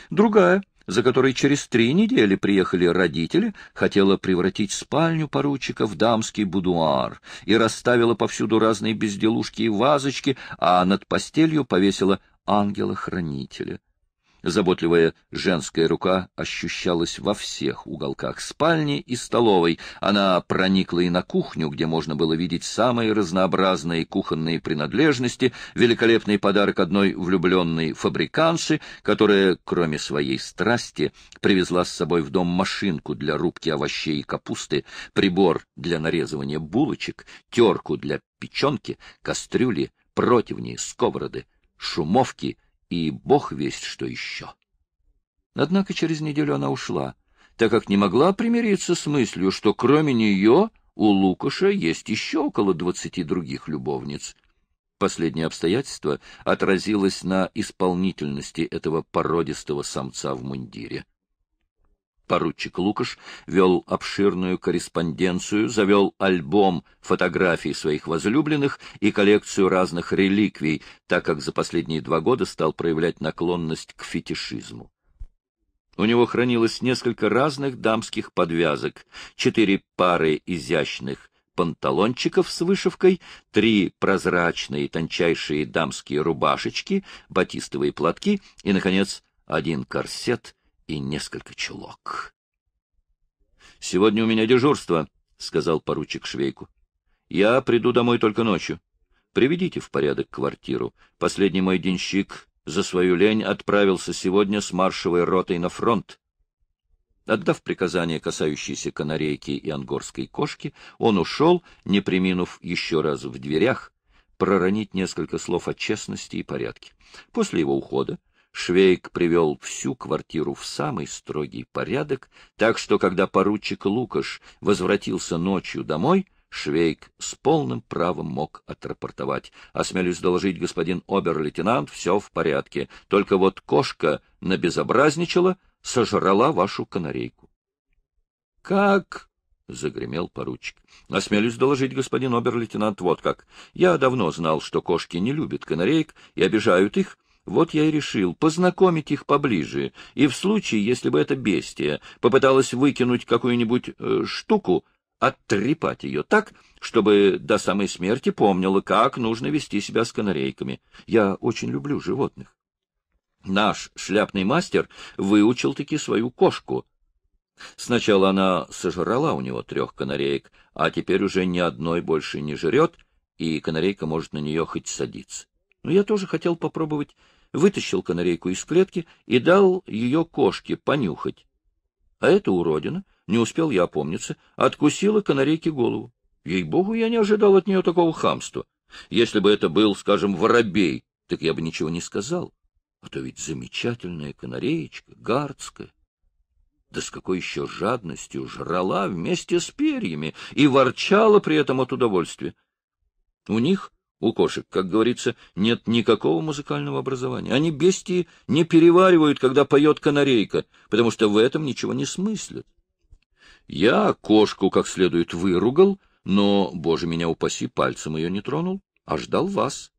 Другая, за которой через три недели приехали родители, хотела превратить спальню поручика в дамский будуар и расставила повсюду разные безделушки и вазочки, а над постелью повесила ангела-хранителя. Заботливая женская рука ощущалась во всех уголках спальни и столовой. Она проникла и на кухню, где можно было видеть самые разнообразные кухонные принадлежности, великолепный подарок одной влюбленной фабриканши, которая, кроме своей страсти, привезла с собой в дом машинку для рубки овощей и капусты, прибор для нарезывания булочек, терку для печенки, кастрюли, противни, сковороды, шумовки — и бог весть что еще. Однако через неделю она ушла, так как не могла примириться с мыслью, что кроме нее у Лукаша есть еще около двадцати других любовниц. Последнее обстоятельство отразилось на исполнительности этого породистого самца в мундире. Поручик Лукаш вел обширную корреспонденцию, завел альбом фотографий своих возлюбленных и коллекцию разных реликвий, так как за последние два года стал проявлять наклонность к фетишизму. У него хранилось несколько разных дамских подвязок, четыре пары изящных панталончиков с вышивкой, три прозрачные тончайшие дамские рубашечки, батистовые платки и, наконец, один корсет — и несколько чулок. — Сегодня у меня дежурство, — сказал поручик Швейку. — Я приду домой только ночью. Приведите в порядок квартиру. Последний мой денщик за свою лень отправился сегодня с маршевой ротой на фронт. Отдав приказание, касающееся канарейки и ангорской кошки, он ушел, не приминув еще раз в дверях, проронить несколько слов о честности и порядке. После его ухода Швейк привел всю квартиру в самый строгий порядок, так что, когда поручик Лукаш возвратился ночью домой, Швейк с полным правом мог отрапортовать. Осмелюсь доложить, господин обер-лейтенант, все в порядке. Только вот кошка набезобразничала, сожрала вашу канарейку. — Как? — загремел поручик. — Осмелюсь доложить, господин обер-лейтенант, вот как. Я давно знал, что кошки не любят канареек и обижают их, вот я и решил познакомить их поближе, и в случае, если бы эта бестия попыталась выкинуть какую-нибудь э, штуку, оттрепать ее так, чтобы до самой смерти помнила, как нужно вести себя с канарейками. Я очень люблю животных. Наш шляпный мастер выучил-таки свою кошку. Сначала она сожрала у него трех канареек, а теперь уже ни одной больше не жрет, и канарейка может на нее хоть садиться. Но я тоже хотел попробовать, вытащил канарейку из клетки и дал ее кошке понюхать. А эта уродина, не успел я опомниться, откусила канарейке голову. Ей-богу, я не ожидал от нее такого хамства. Если бы это был, скажем, воробей, так я бы ничего не сказал. А то ведь замечательная канареечка, гардская. Да с какой еще жадностью жрала вместе с перьями и ворчала при этом от удовольствия. У них у кошек, как говорится, нет никакого музыкального образования. Они бестии не переваривают, когда поет канарейка, потому что в этом ничего не смыслят. Я кошку как следует выругал, но, боже меня упаси, пальцем ее не тронул, а ждал вас.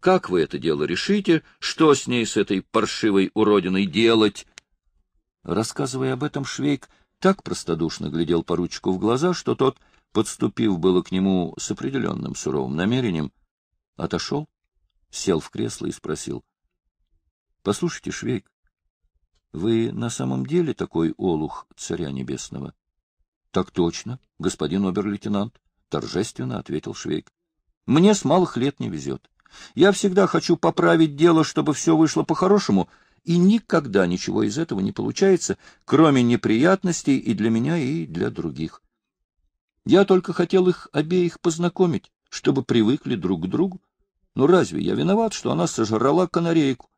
как вы это дело решите, что с ней, с этой паршивой уродиной делать? Рассказывая об этом, Швейк так простодушно глядел поручику в глаза, что тот, подступив было к нему с определенным суровым намерением, отошел, сел в кресло и спросил. — Послушайте, Швейк, вы на самом деле такой олух царя небесного? — Так точно, господин обер-лейтенант, — торжественно ответил Швейк. — Мне с малых лет не везет. Я всегда хочу поправить дело, чтобы все вышло по-хорошему, и никогда ничего из этого не получается, кроме неприятностей и для меня, и для других. Я только хотел их обеих познакомить, чтобы привыкли друг к другу. Ну разве я виноват, что она сожрала канарейку?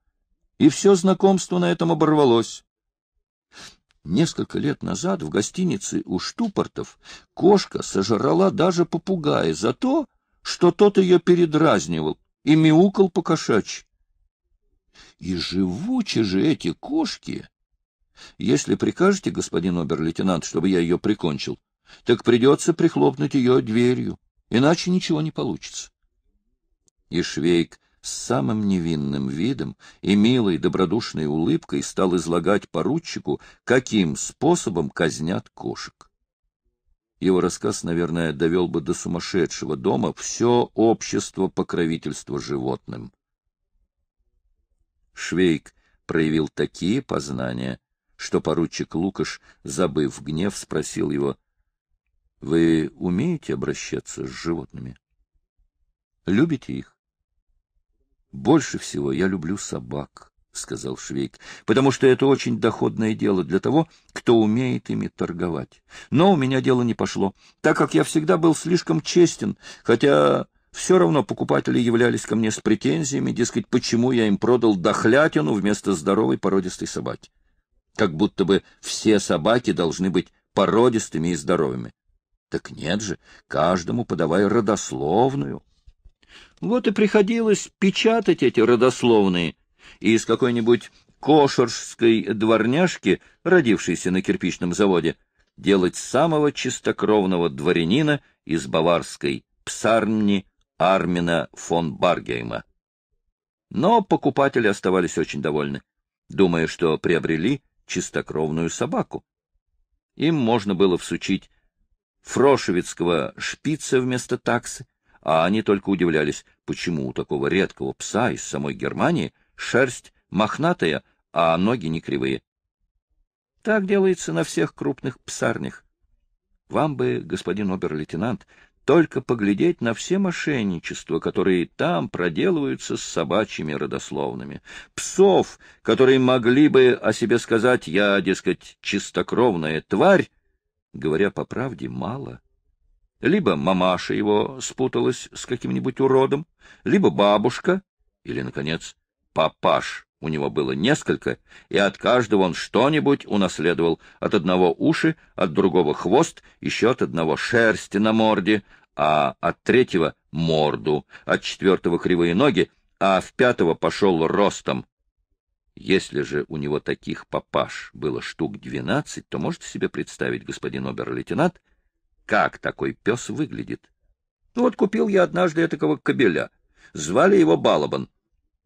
И все знакомство на этом оборвалось. Несколько лет назад в гостинице у Штупортов кошка сожрала даже попугая за то, что тот ее передразнивал и мяукал по-кошачьи. И живучи же эти кошки! Если прикажете, господин обер-лейтенант, чтобы я ее прикончил, так придется прихлопнуть ее дверью, иначе ничего не получится. И Швейк с самым невинным видом и милой добродушной улыбкой стал излагать поручику, каким способом казнят кошек. Его рассказ, наверное, довел бы до сумасшедшего дома все общество покровительства животным. Швейк проявил такие познания, что поручик Лукаш, забыв гнев, спросил его, — Вы умеете обращаться с животными? Любите их? — Больше всего я люблю собак, — сказал Швейк, — потому что это очень доходное дело для того, кто умеет ими торговать. Но у меня дело не пошло, так как я всегда был слишком честен, хотя все равно покупатели являлись ко мне с претензиями, дескать, почему я им продал дохлятину вместо здоровой породистой собаки. Как будто бы все собаки должны быть породистыми и здоровыми. Так нет же, каждому подавай родословную. Вот и приходилось печатать эти родословные, из какой-нибудь кошерской дворняжки, родившейся на кирпичном заводе, делать самого чистокровного дворянина из баварской псарни Армина фон Баргейма. Но покупатели оставались очень довольны, думая, что приобрели чистокровную собаку. Им можно было всучить фрошевицкого шпица вместо таксы, а они только удивлялись, почему у такого редкого пса из самой Германии шерсть мохнатая, а ноги не кривые. Так делается на всех крупных псарнях. Вам бы, господин обер-лейтенант, только поглядеть на все мошенничества, которые там проделываются с собачьими родословными. Псов, которые могли бы о себе сказать «я, дескать, чистокровная тварь», говоря по правде, мало. Либо мамаша его спуталась с каким-нибудь уродом, либо бабушка, или, наконец, папаш у него было несколько, и от каждого он что-нибудь унаследовал. От одного уши, от другого хвост, еще от одного шерсти на морде, а от третьего — морду, от четвертого — кривые ноги, а в пятого пошел ростом. Если же у него таких папаш было штук двенадцать, то можете себе представить, господин обер-лейтенант, как такой пес выглядит. Ну вот купил я однажды этакого кобеля. Звали его Балабан.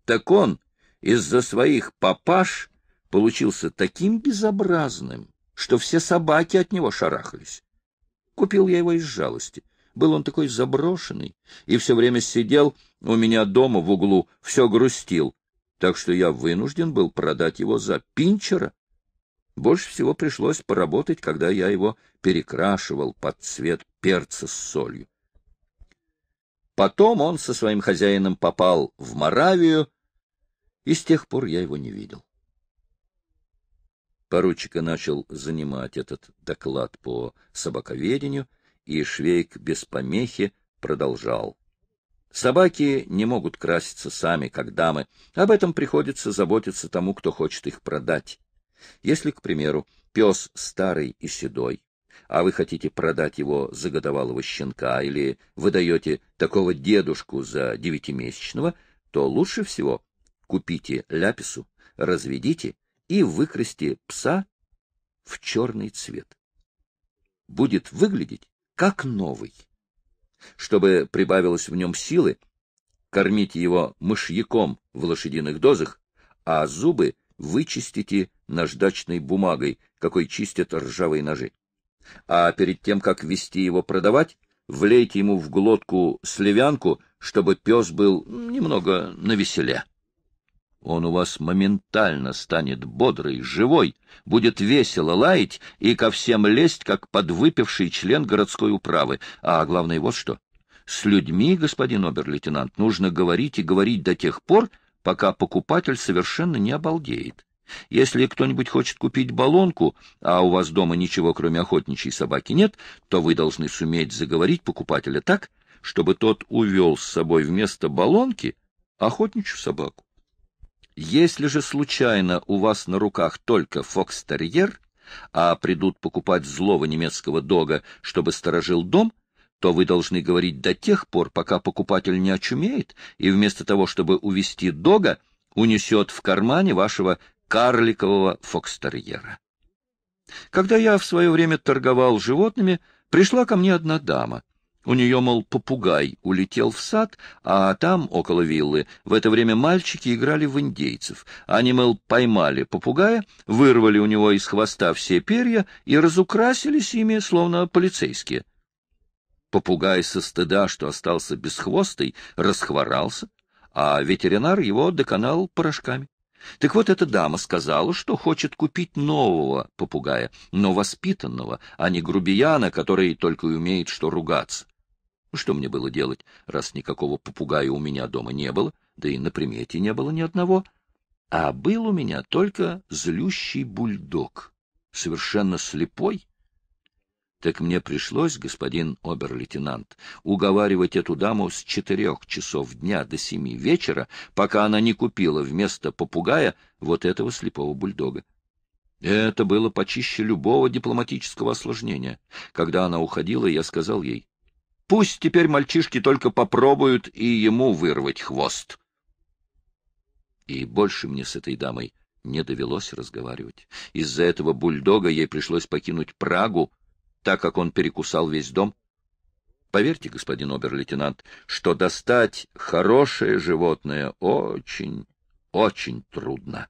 Так он из-за своих папаш получился таким безобразным, что все собаки от него шарахались. Купил я его из жалости. Был он такой заброшенный и все время сидел у меня дома в углу, все грустил, так что я вынужден был продать его за пинчера. Больше всего пришлось поработать, когда я его перекрашивал под цвет перца с солью. Потом он со своим хозяином попал в Моравию, и с тех пор я его не видел. Поручика начал занимать этот доклад по собаковедению — и Швейк без помехи продолжал. Собаки не могут краситься сами, как дамы. Об этом приходится заботиться тому, кто хочет их продать. Если, к примеру, пес старый и седой, а вы хотите продать его за годовалого щенка или вы даете такого дедушку за девятимесячного, то лучше всего купите ляпису, разведите и выкрасьте пса в черный цвет. Будет выглядеть как новый. Чтобы прибавилось в нем силы, кормите его мышьяком в лошадиных дозах, а зубы вычистите наждачной бумагой, какой чистят ржавые ножи. А перед тем, как вести его продавать, влейте ему в глотку сливянку, чтобы пес был немного навеселе. Он у вас моментально станет бодрый, живой, будет весело лаять и ко всем лезть, как подвыпивший член городской управы. А главное вот что. С людьми, господин обер-лейтенант, нужно говорить и говорить до тех пор, пока покупатель совершенно не обалдеет. Если кто-нибудь хочет купить баллонку, а у вас дома ничего, кроме охотничьей собаки, нет, то вы должны суметь заговорить покупателя так, чтобы тот увел с собой вместо баллонки охотничью собаку. Если же случайно у вас на руках только фокстерьер, а придут покупать злого немецкого дога, чтобы сторожил дом, то вы должны говорить до тех пор, пока покупатель не очумеет, и вместо того, чтобы увести дога, унесет в кармане вашего карликового фокстерьера. Когда я в свое время торговал животными, пришла ко мне одна дама. У нее, мол, попугай улетел в сад, а там, около виллы, в это время мальчики играли в индейцев. Они, мол, поймали попугая, вырвали у него из хвоста все перья и разукрасились ими, словно полицейские. Попугай со стыда, что остался бесхвостый, расхворался, а ветеринар его доконал порошками. Так вот, эта дама сказала, что хочет купить нового попугая, но воспитанного, а не грубияна, который только и умеет что ругаться. Что мне было делать, раз никакого попугая у меня дома не было, да и на примете не было ни одного? А был у меня только злющий бульдог, совершенно слепой так мне пришлось, господин обер-лейтенант, уговаривать эту даму с четырех часов дня до семи вечера, пока она не купила вместо попугая вот этого слепого бульдога. Это было почище любого дипломатического осложнения. Когда она уходила, я сказал ей, «Пусть теперь мальчишки только попробуют и ему вырвать хвост». И больше мне с этой дамой не довелось разговаривать. Из-за этого бульдога ей пришлось покинуть Прагу, так как он перекусал весь дом. Поверьте, господин обер-лейтенант, что достать хорошее животное очень, очень трудно.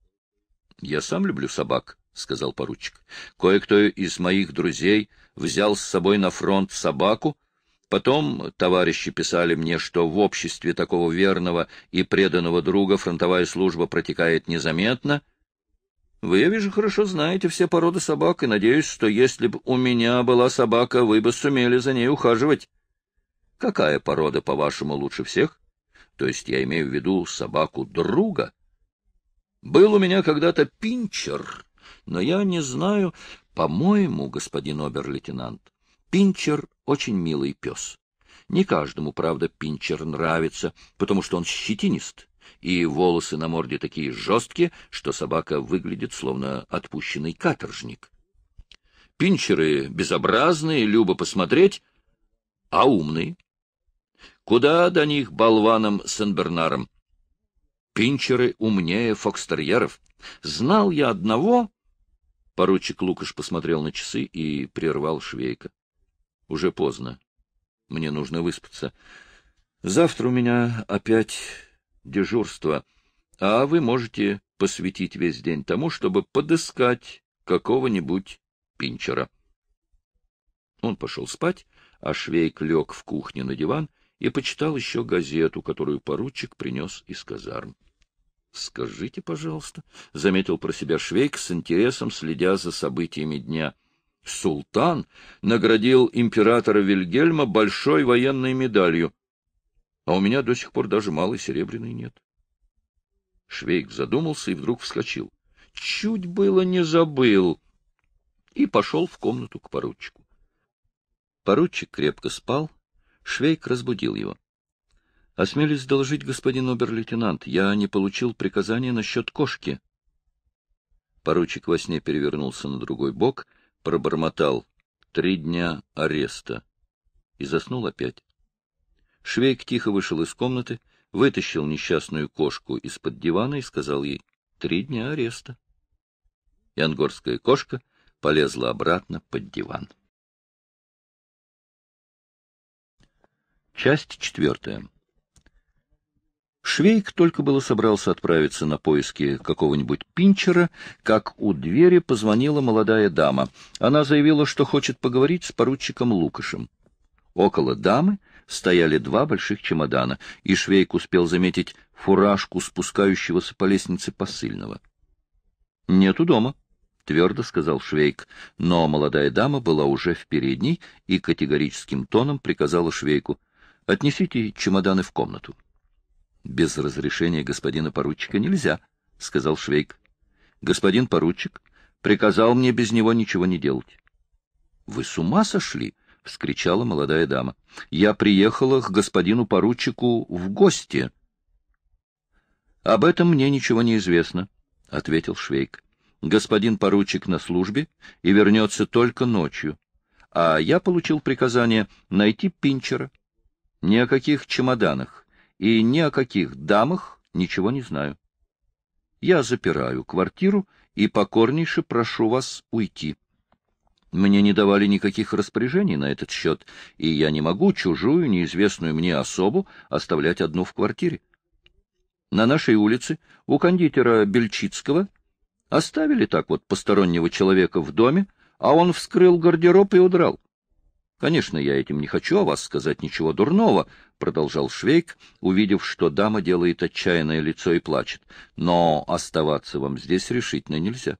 — Я сам люблю собак, — сказал поручик. — Кое-кто из моих друзей взял с собой на фронт собаку, Потом товарищи писали мне, что в обществе такого верного и преданного друга фронтовая служба протекает незаметно, вы, я вижу, хорошо знаете все породы собак, и надеюсь, что если бы у меня была собака, вы бы сумели за ней ухаживать. Какая порода, по-вашему, лучше всех? То есть я имею в виду собаку друга. Был у меня когда-то пинчер, но я не знаю, по-моему, господин обер-лейтенант, пинчер — очень милый пес. Не каждому, правда, пинчер нравится, потому что он щетинист и волосы на морде такие жесткие, что собака выглядит словно отпущенный каторжник. Пинчеры безобразные, любо посмотреть, а умные. Куда до них болванам Сен-Бернарам? Пинчеры умнее фокстерьеров. Знал я одного... Поручик Лукаш посмотрел на часы и прервал швейка. Уже поздно. Мне нужно выспаться. Завтра у меня опять дежурство, а вы можете посвятить весь день тому, чтобы подыскать какого-нибудь пинчера. Он пошел спать, а Швейк лег в кухне на диван и почитал еще газету, которую поручик принес из казарм. — Скажите, пожалуйста, — заметил про себя Швейк с интересом, следя за событиями дня. Султан наградил императора Вильгельма большой военной медалью а у меня до сих пор даже малой серебряной нет. Швейк задумался и вдруг вскочил. Чуть было не забыл. И пошел в комнату к поручику. Поручик крепко спал. Швейк разбудил его. — Осмелюсь доложить, господин обер-лейтенант, я не получил приказания насчет кошки. Поручик во сне перевернулся на другой бок, пробормотал «три дня ареста» и заснул опять. Швейк тихо вышел из комнаты, вытащил несчастную кошку из-под дивана и сказал ей «Три дня ареста». И ангорская кошка полезла обратно под диван. Часть четвертая. Швейк только было собрался отправиться на поиски какого-нибудь пинчера, как у двери позвонила молодая дама. Она заявила, что хочет поговорить с поручиком Лукашем. Около дамы стояли два больших чемодана, и Швейк успел заметить фуражку спускающегося по лестнице посыльного. — Нету дома, — твердо сказал Швейк, но молодая дама была уже в передней и категорическим тоном приказала Швейку — отнесите чемоданы в комнату. — Без разрешения господина поручика нельзя, — сказал Швейк. — Господин поручик приказал мне без него ничего не делать. — Вы с ума сошли? — вскричала молодая дама. — Я приехала к господину поручику в гости. — Об этом мне ничего не известно, — ответил Швейк. — Господин поручик на службе и вернется только ночью. А я получил приказание найти Пинчера. Ни о каких чемоданах и ни о каких дамах ничего не знаю. Я запираю квартиру и покорнейше прошу вас уйти. Мне не давали никаких распоряжений на этот счет, и я не могу чужую, неизвестную мне особу оставлять одну в квартире. На нашей улице у кондитера Бельчицкого оставили так вот постороннего человека в доме, а он вскрыл гардероб и удрал. Конечно, я этим не хочу о вас сказать ничего дурного, — продолжал Швейк, увидев, что дама делает отчаянное лицо и плачет. Но оставаться вам здесь решительно нельзя.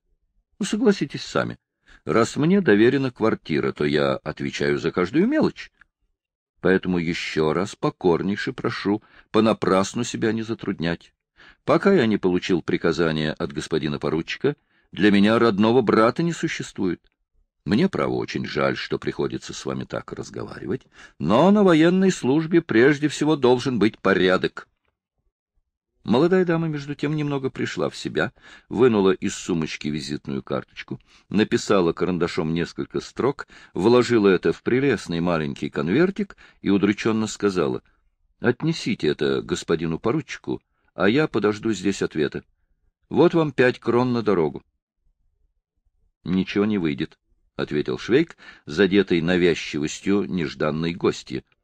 Ну, согласитесь сами. Раз мне доверена квартира, то я отвечаю за каждую мелочь. Поэтому еще раз покорнейше прошу понапрасну себя не затруднять. Пока я не получил приказания от господина поручика, для меня родного брата не существует. Мне, право, очень жаль, что приходится с вами так разговаривать, но на военной службе прежде всего должен быть порядок. Молодая дама, между тем, немного пришла в себя, вынула из сумочки визитную карточку, написала карандашом несколько строк, вложила это в прелестный маленький конвертик и удрученно сказала, — Отнесите это господину поручику, а я подожду здесь ответа. Вот вам пять крон на дорогу. — Ничего не выйдет, — ответил Швейк, задетый навязчивостью нежданной гости. —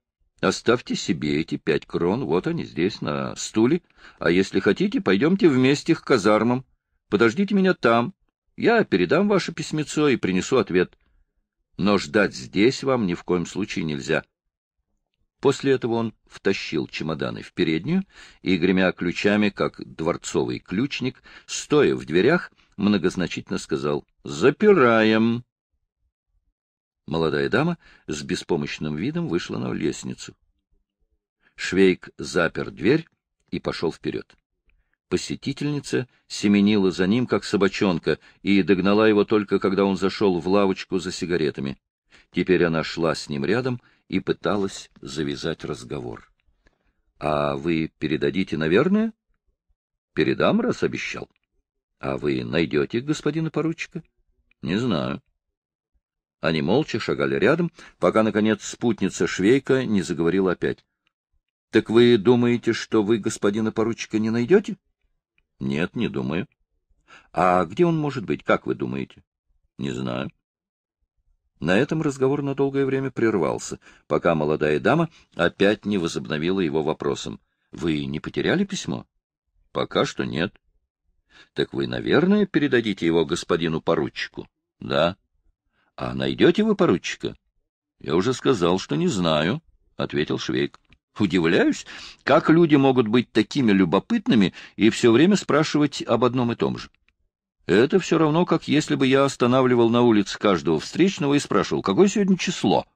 Оставьте себе эти пять крон, вот они здесь, на стуле, а если хотите, пойдемте вместе к казармам. Подождите меня там, я передам ваше письмецо и принесу ответ. Но ждать здесь вам ни в коем случае нельзя. После этого он втащил чемоданы в переднюю и, гремя ключами, как дворцовый ключник, стоя в дверях, многозначительно сказал «Запираем». Молодая дама с беспомощным видом вышла на лестницу. Швейк запер дверь и пошел вперед. Посетительница семенила за ним, как собачонка, и догнала его только, когда он зашел в лавочку за сигаретами. Теперь она шла с ним рядом и пыталась завязать разговор. — А вы передадите, наверное? — Передам, раз обещал. — А вы найдете господина поручика? — Не знаю. Они молча шагали рядом, пока, наконец, спутница Швейка не заговорила опять. — Так вы думаете, что вы господина поручика не найдете? — Нет, не думаю. — А где он может быть, как вы думаете? — Не знаю. На этом разговор на долгое время прервался, пока молодая дама опять не возобновила его вопросом. — Вы не потеряли письмо? — Пока что нет. — Так вы, наверное, передадите его господину поручику? — Да. — А найдете вы поручика? — Я уже сказал, что не знаю, — ответил Швейк. — Удивляюсь, как люди могут быть такими любопытными и все время спрашивать об одном и том же. Это все равно, как если бы я останавливал на улице каждого встречного и спрашивал, какое сегодня число.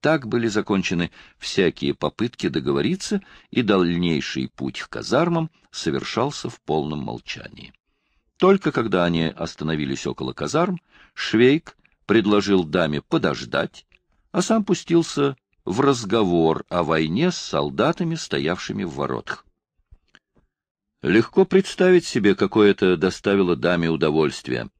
Так были закончены всякие попытки договориться, и дальнейший путь к казармам совершался в полном молчании. Только когда они остановились около казарм, Швейк предложил даме подождать, а сам пустился в разговор о войне с солдатами, стоявшими в воротах. Легко представить себе, какое это доставило даме удовольствие.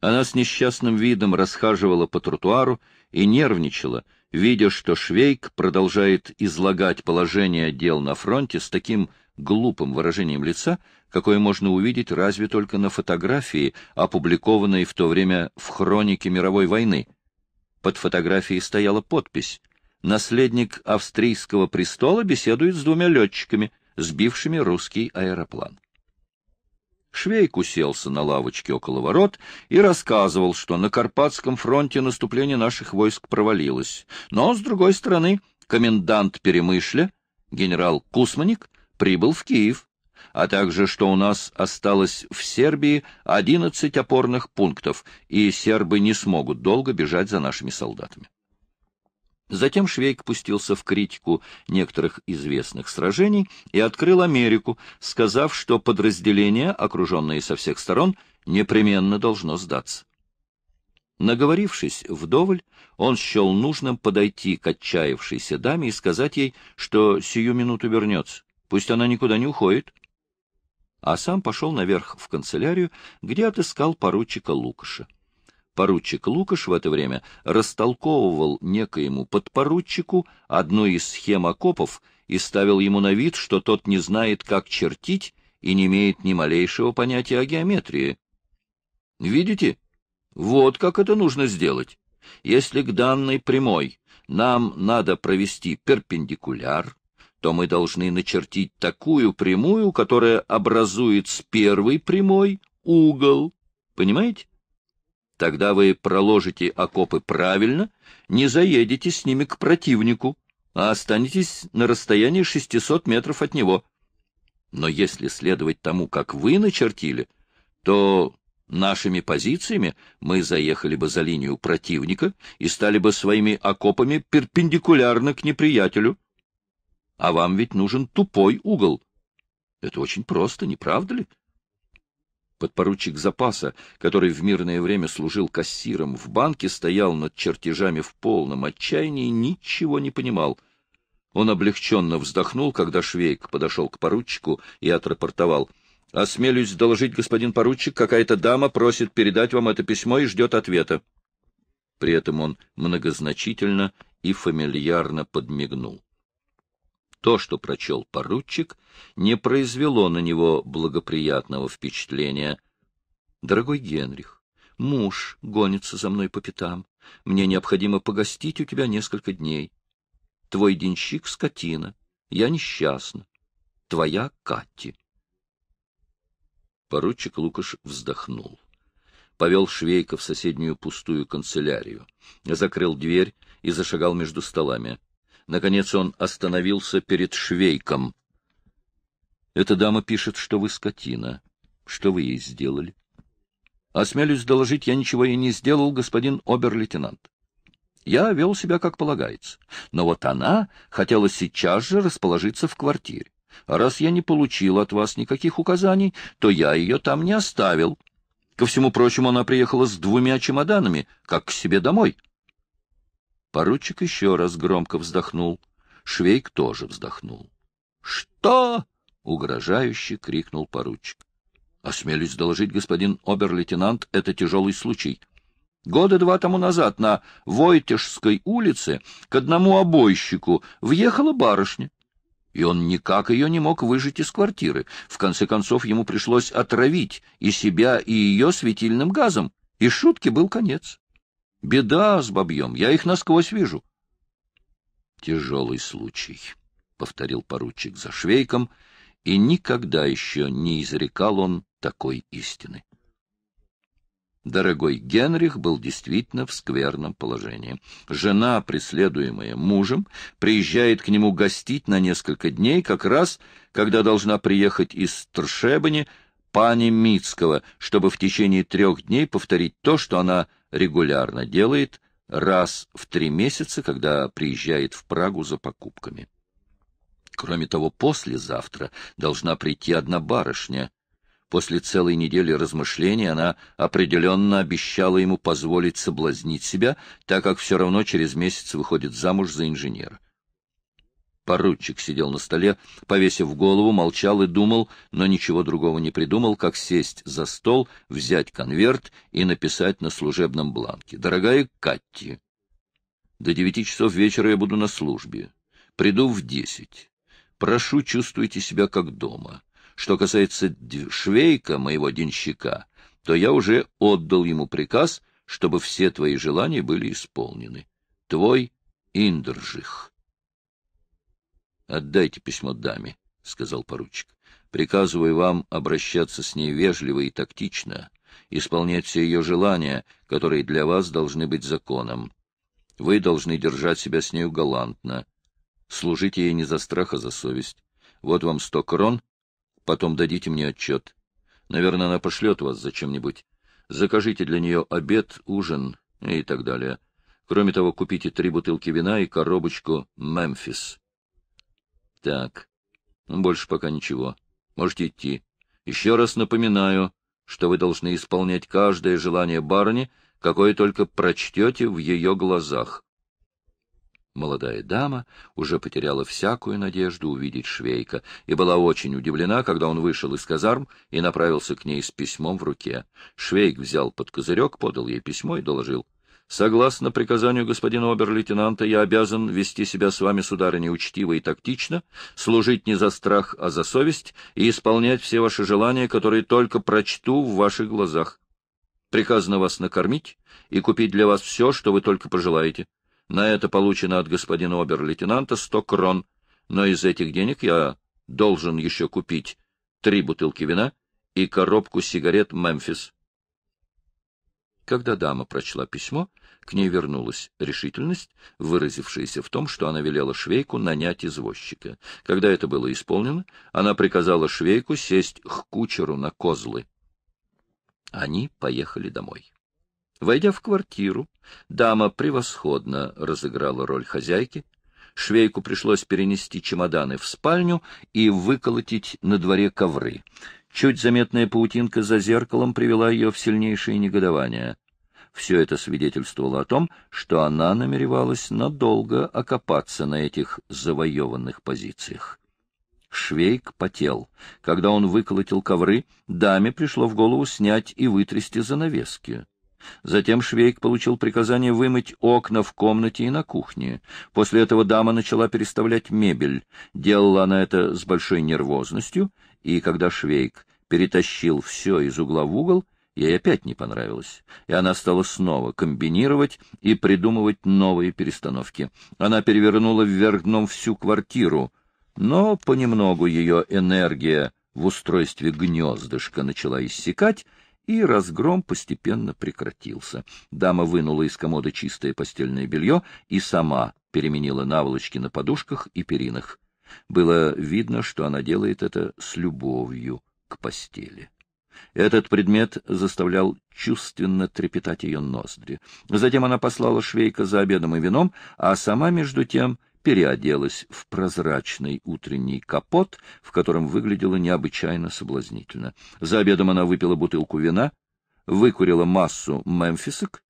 Она с несчастным видом расхаживала по тротуару и нервничала, видя, что Швейк продолжает излагать положение дел на фронте с таким глупым выражением лица, какое можно увидеть разве только на фотографии, опубликованной в то время в хронике мировой войны. Под фотографией стояла подпись наследник австрийского престола беседует с двумя летчиками, сбившими русский аэроплан. Швейк уселся на лавочке около ворот и рассказывал, что на Карпатском фронте наступление наших войск провалилось. Но, с другой стороны, комендант Перемышля, генерал Кусманик, прибыл в Киев, а также, что у нас осталось в Сербии 11 опорных пунктов, и сербы не смогут долго бежать за нашими солдатами. Затем Швейк пустился в критику некоторых известных сражений и открыл Америку, сказав, что подразделение, окруженное со всех сторон, непременно должно сдаться. Наговорившись вдоволь, он счел нужным подойти к отчаявшейся даме и сказать ей, что сию минуту вернется, пусть она никуда не уходит. А сам пошел наверх в канцелярию, где отыскал поручика Лукаша. Поручик Лукаш в это время растолковывал некоему подпоручику одну из схем окопов и ставил ему на вид, что тот не знает, как чертить и не имеет ни малейшего понятия о геометрии. Видите? Вот как это нужно сделать. Если к данной прямой нам надо провести перпендикуляр, то мы должны начертить такую прямую, которая образует с первой прямой угол. Понимаете? Тогда вы проложите окопы правильно, не заедете с ними к противнику, а останетесь на расстоянии 600 метров от него. Но если следовать тому, как вы начертили, то нашими позициями мы заехали бы за линию противника и стали бы своими окопами перпендикулярно к неприятелю. А вам ведь нужен тупой угол. Это очень просто, не правда ли? Подпоручик запаса, который в мирное время служил кассиром в банке, стоял над чертежами в полном отчаянии и ничего не понимал. Он облегченно вздохнул, когда Швейк подошел к поручику и отрапортовал. — Осмелюсь доложить, господин поручик, какая-то дама просит передать вам это письмо и ждет ответа. При этом он многозначительно и фамильярно подмигнул. То, что прочел поручик, не произвело на него благоприятного впечатления. «Дорогой Генрих, муж гонится за мной по пятам. Мне необходимо погостить у тебя несколько дней. Твой денщик — скотина. Я несчастна. Твоя Катти». Поручик Лукаш вздохнул. Повел Швейка в соседнюю пустую канцелярию, закрыл дверь и зашагал между столами. Наконец он остановился перед швейком. — Эта дама пишет, что вы скотина. Что вы ей сделали? — Осмелюсь доложить, я ничего ей не сделал, господин обер-лейтенант. Я вел себя как полагается. Но вот она хотела сейчас же расположиться в квартире. А раз я не получил от вас никаких указаний, то я ее там не оставил. Ко всему прочему, она приехала с двумя чемоданами, как к себе домой. — Поручик еще раз громко вздохнул. Швейк тоже вздохнул. — Что? — угрожающе крикнул поручик. — Осмелюсь доложить, господин обер-лейтенант, это тяжелый случай. Года два тому назад на Войтежской улице к одному обойщику въехала барышня, и он никак ее не мог выжить из квартиры. В конце концов, ему пришлось отравить и себя, и ее светильным газом, и шутки был конец. Беда с бабьем, я их насквозь вижу. — Тяжелый случай, — повторил поручик за швейком, и никогда еще не изрекал он такой истины. Дорогой Генрих был действительно в скверном положении. Жена, преследуемая мужем, приезжает к нему гостить на несколько дней, как раз, когда должна приехать из Тршебани пани Мицкого, чтобы в течение трех дней повторить то, что она регулярно делает раз в три месяца, когда приезжает в Прагу за покупками. Кроме того, послезавтра должна прийти одна барышня. После целой недели размышлений она определенно обещала ему позволить соблазнить себя, так как все равно через месяц выходит замуж за инженера. Поручик сидел на столе, повесив голову, молчал и думал, но ничего другого не придумал, как сесть за стол, взять конверт и написать на служебном бланке. «Дорогая Катти, до девяти часов вечера я буду на службе. Приду в десять. Прошу, чувствуйте себя как дома. Что касается швейка, моего денщика, то я уже отдал ему приказ, чтобы все твои желания были исполнены. Твой Индержих. «Отдайте письмо даме», — сказал поручик. «Приказываю вам обращаться с ней вежливо и тактично, исполнять все ее желания, которые для вас должны быть законом. Вы должны держать себя с нею галантно. Служите ей не за страх, а за совесть. Вот вам сто крон, потом дадите мне отчет. Наверное, она пошлет вас за чем-нибудь. Закажите для нее обед, ужин и так далее. Кроме того, купите три бутылки вина и коробочку «Мемфис». Так, больше пока ничего. Можете идти. Еще раз напоминаю, что вы должны исполнять каждое желание барыни, какое только прочтете в ее глазах. Молодая дама уже потеряла всякую надежду увидеть Швейка и была очень удивлена, когда он вышел из казарм и направился к ней с письмом в руке. Швейк взял под козырек, подал ей письмо и доложил. «Согласно приказанию господина обер-лейтенанта, я обязан вести себя с вами, сударыня, учтиво и тактично, служить не за страх, а за совесть и исполнять все ваши желания, которые только прочту в ваших глазах. Приказано вас накормить и купить для вас все, что вы только пожелаете». На это получено от господина обер-лейтенанта сто крон, но из этих денег я должен еще купить три бутылки вина и коробку сигарет «Мемфис». Когда дама прочла письмо, к ней вернулась решительность, выразившаяся в том, что она велела швейку нанять извозчика. Когда это было исполнено, она приказала швейку сесть к кучеру на козлы. Они поехали домой. Войдя в квартиру, дама превосходно разыграла роль хозяйки. Швейку пришлось перенести чемоданы в спальню и выколотить на дворе ковры. Чуть заметная паутинка за зеркалом привела ее в сильнейшее негодование. Все это свидетельствовало о том, что она намеревалась надолго окопаться на этих завоеванных позициях. Швейк потел. Когда он выколотил ковры, даме пришло в голову снять и вытрясти занавески. Затем Швейк получил приказание вымыть окна в комнате и на кухне. После этого дама начала переставлять мебель. Делала она это с большой нервозностью, и когда Швейк перетащил все из угла в угол, ей опять не понравилось, и она стала снова комбинировать и придумывать новые перестановки. Она перевернула вверх дном всю квартиру, но понемногу ее энергия в устройстве гнездышка начала иссякать, и разгром постепенно прекратился. Дама вынула из комода чистое постельное белье и сама переменила наволочки на подушках и перинах. Было видно, что она делает это с любовью к постели. Этот предмет заставлял чувственно трепетать ее ноздри. Затем она послала швейка за обедом и вином, а сама, между тем, переоделась в прозрачный утренний капот, в котором выглядела необычайно соблазнительно. За обедом она выпила бутылку вина, выкурила массу мемфисок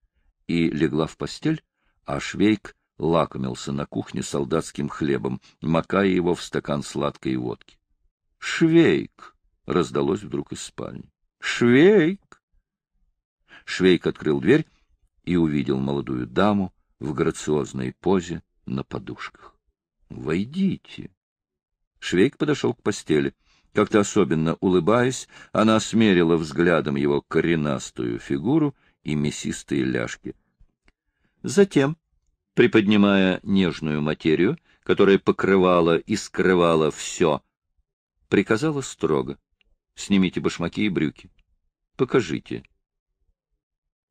и легла в постель, а Швейк лакомился на кухне солдатским хлебом, макая его в стакан сладкой водки. «Швейк!» — раздалось вдруг из спальни. «Швейк!» Швейк открыл дверь и увидел молодую даму в грациозной позе, на подушках. «Войдите». Швейк подошел к постели. Как-то особенно улыбаясь, она смерила взглядом его коренастую фигуру и мясистые ляжки. Затем, приподнимая нежную материю, которая покрывала и скрывала все, приказала строго. «Снимите башмаки и брюки. Покажите,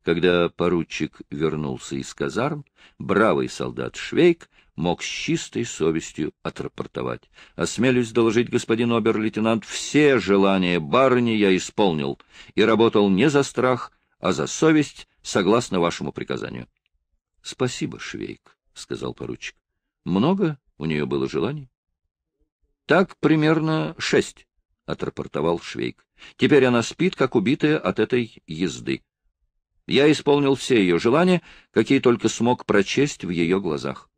когда поручик вернулся из казарм, бравый солдат Швейк мог с чистой совестью отрапортовать. «Осмелюсь доложить, господин обер-лейтенант, все желания барыни я исполнил и работал не за страх, а за совесть, согласно вашему приказанию». — Спасибо, Швейк, — сказал поручик. — Много у нее было желаний? — Так примерно шесть, — отрапортовал Швейк. — Теперь она спит, как убитая от этой езды. Я исполнил все ее желания, какие только смог прочесть в ее глазах.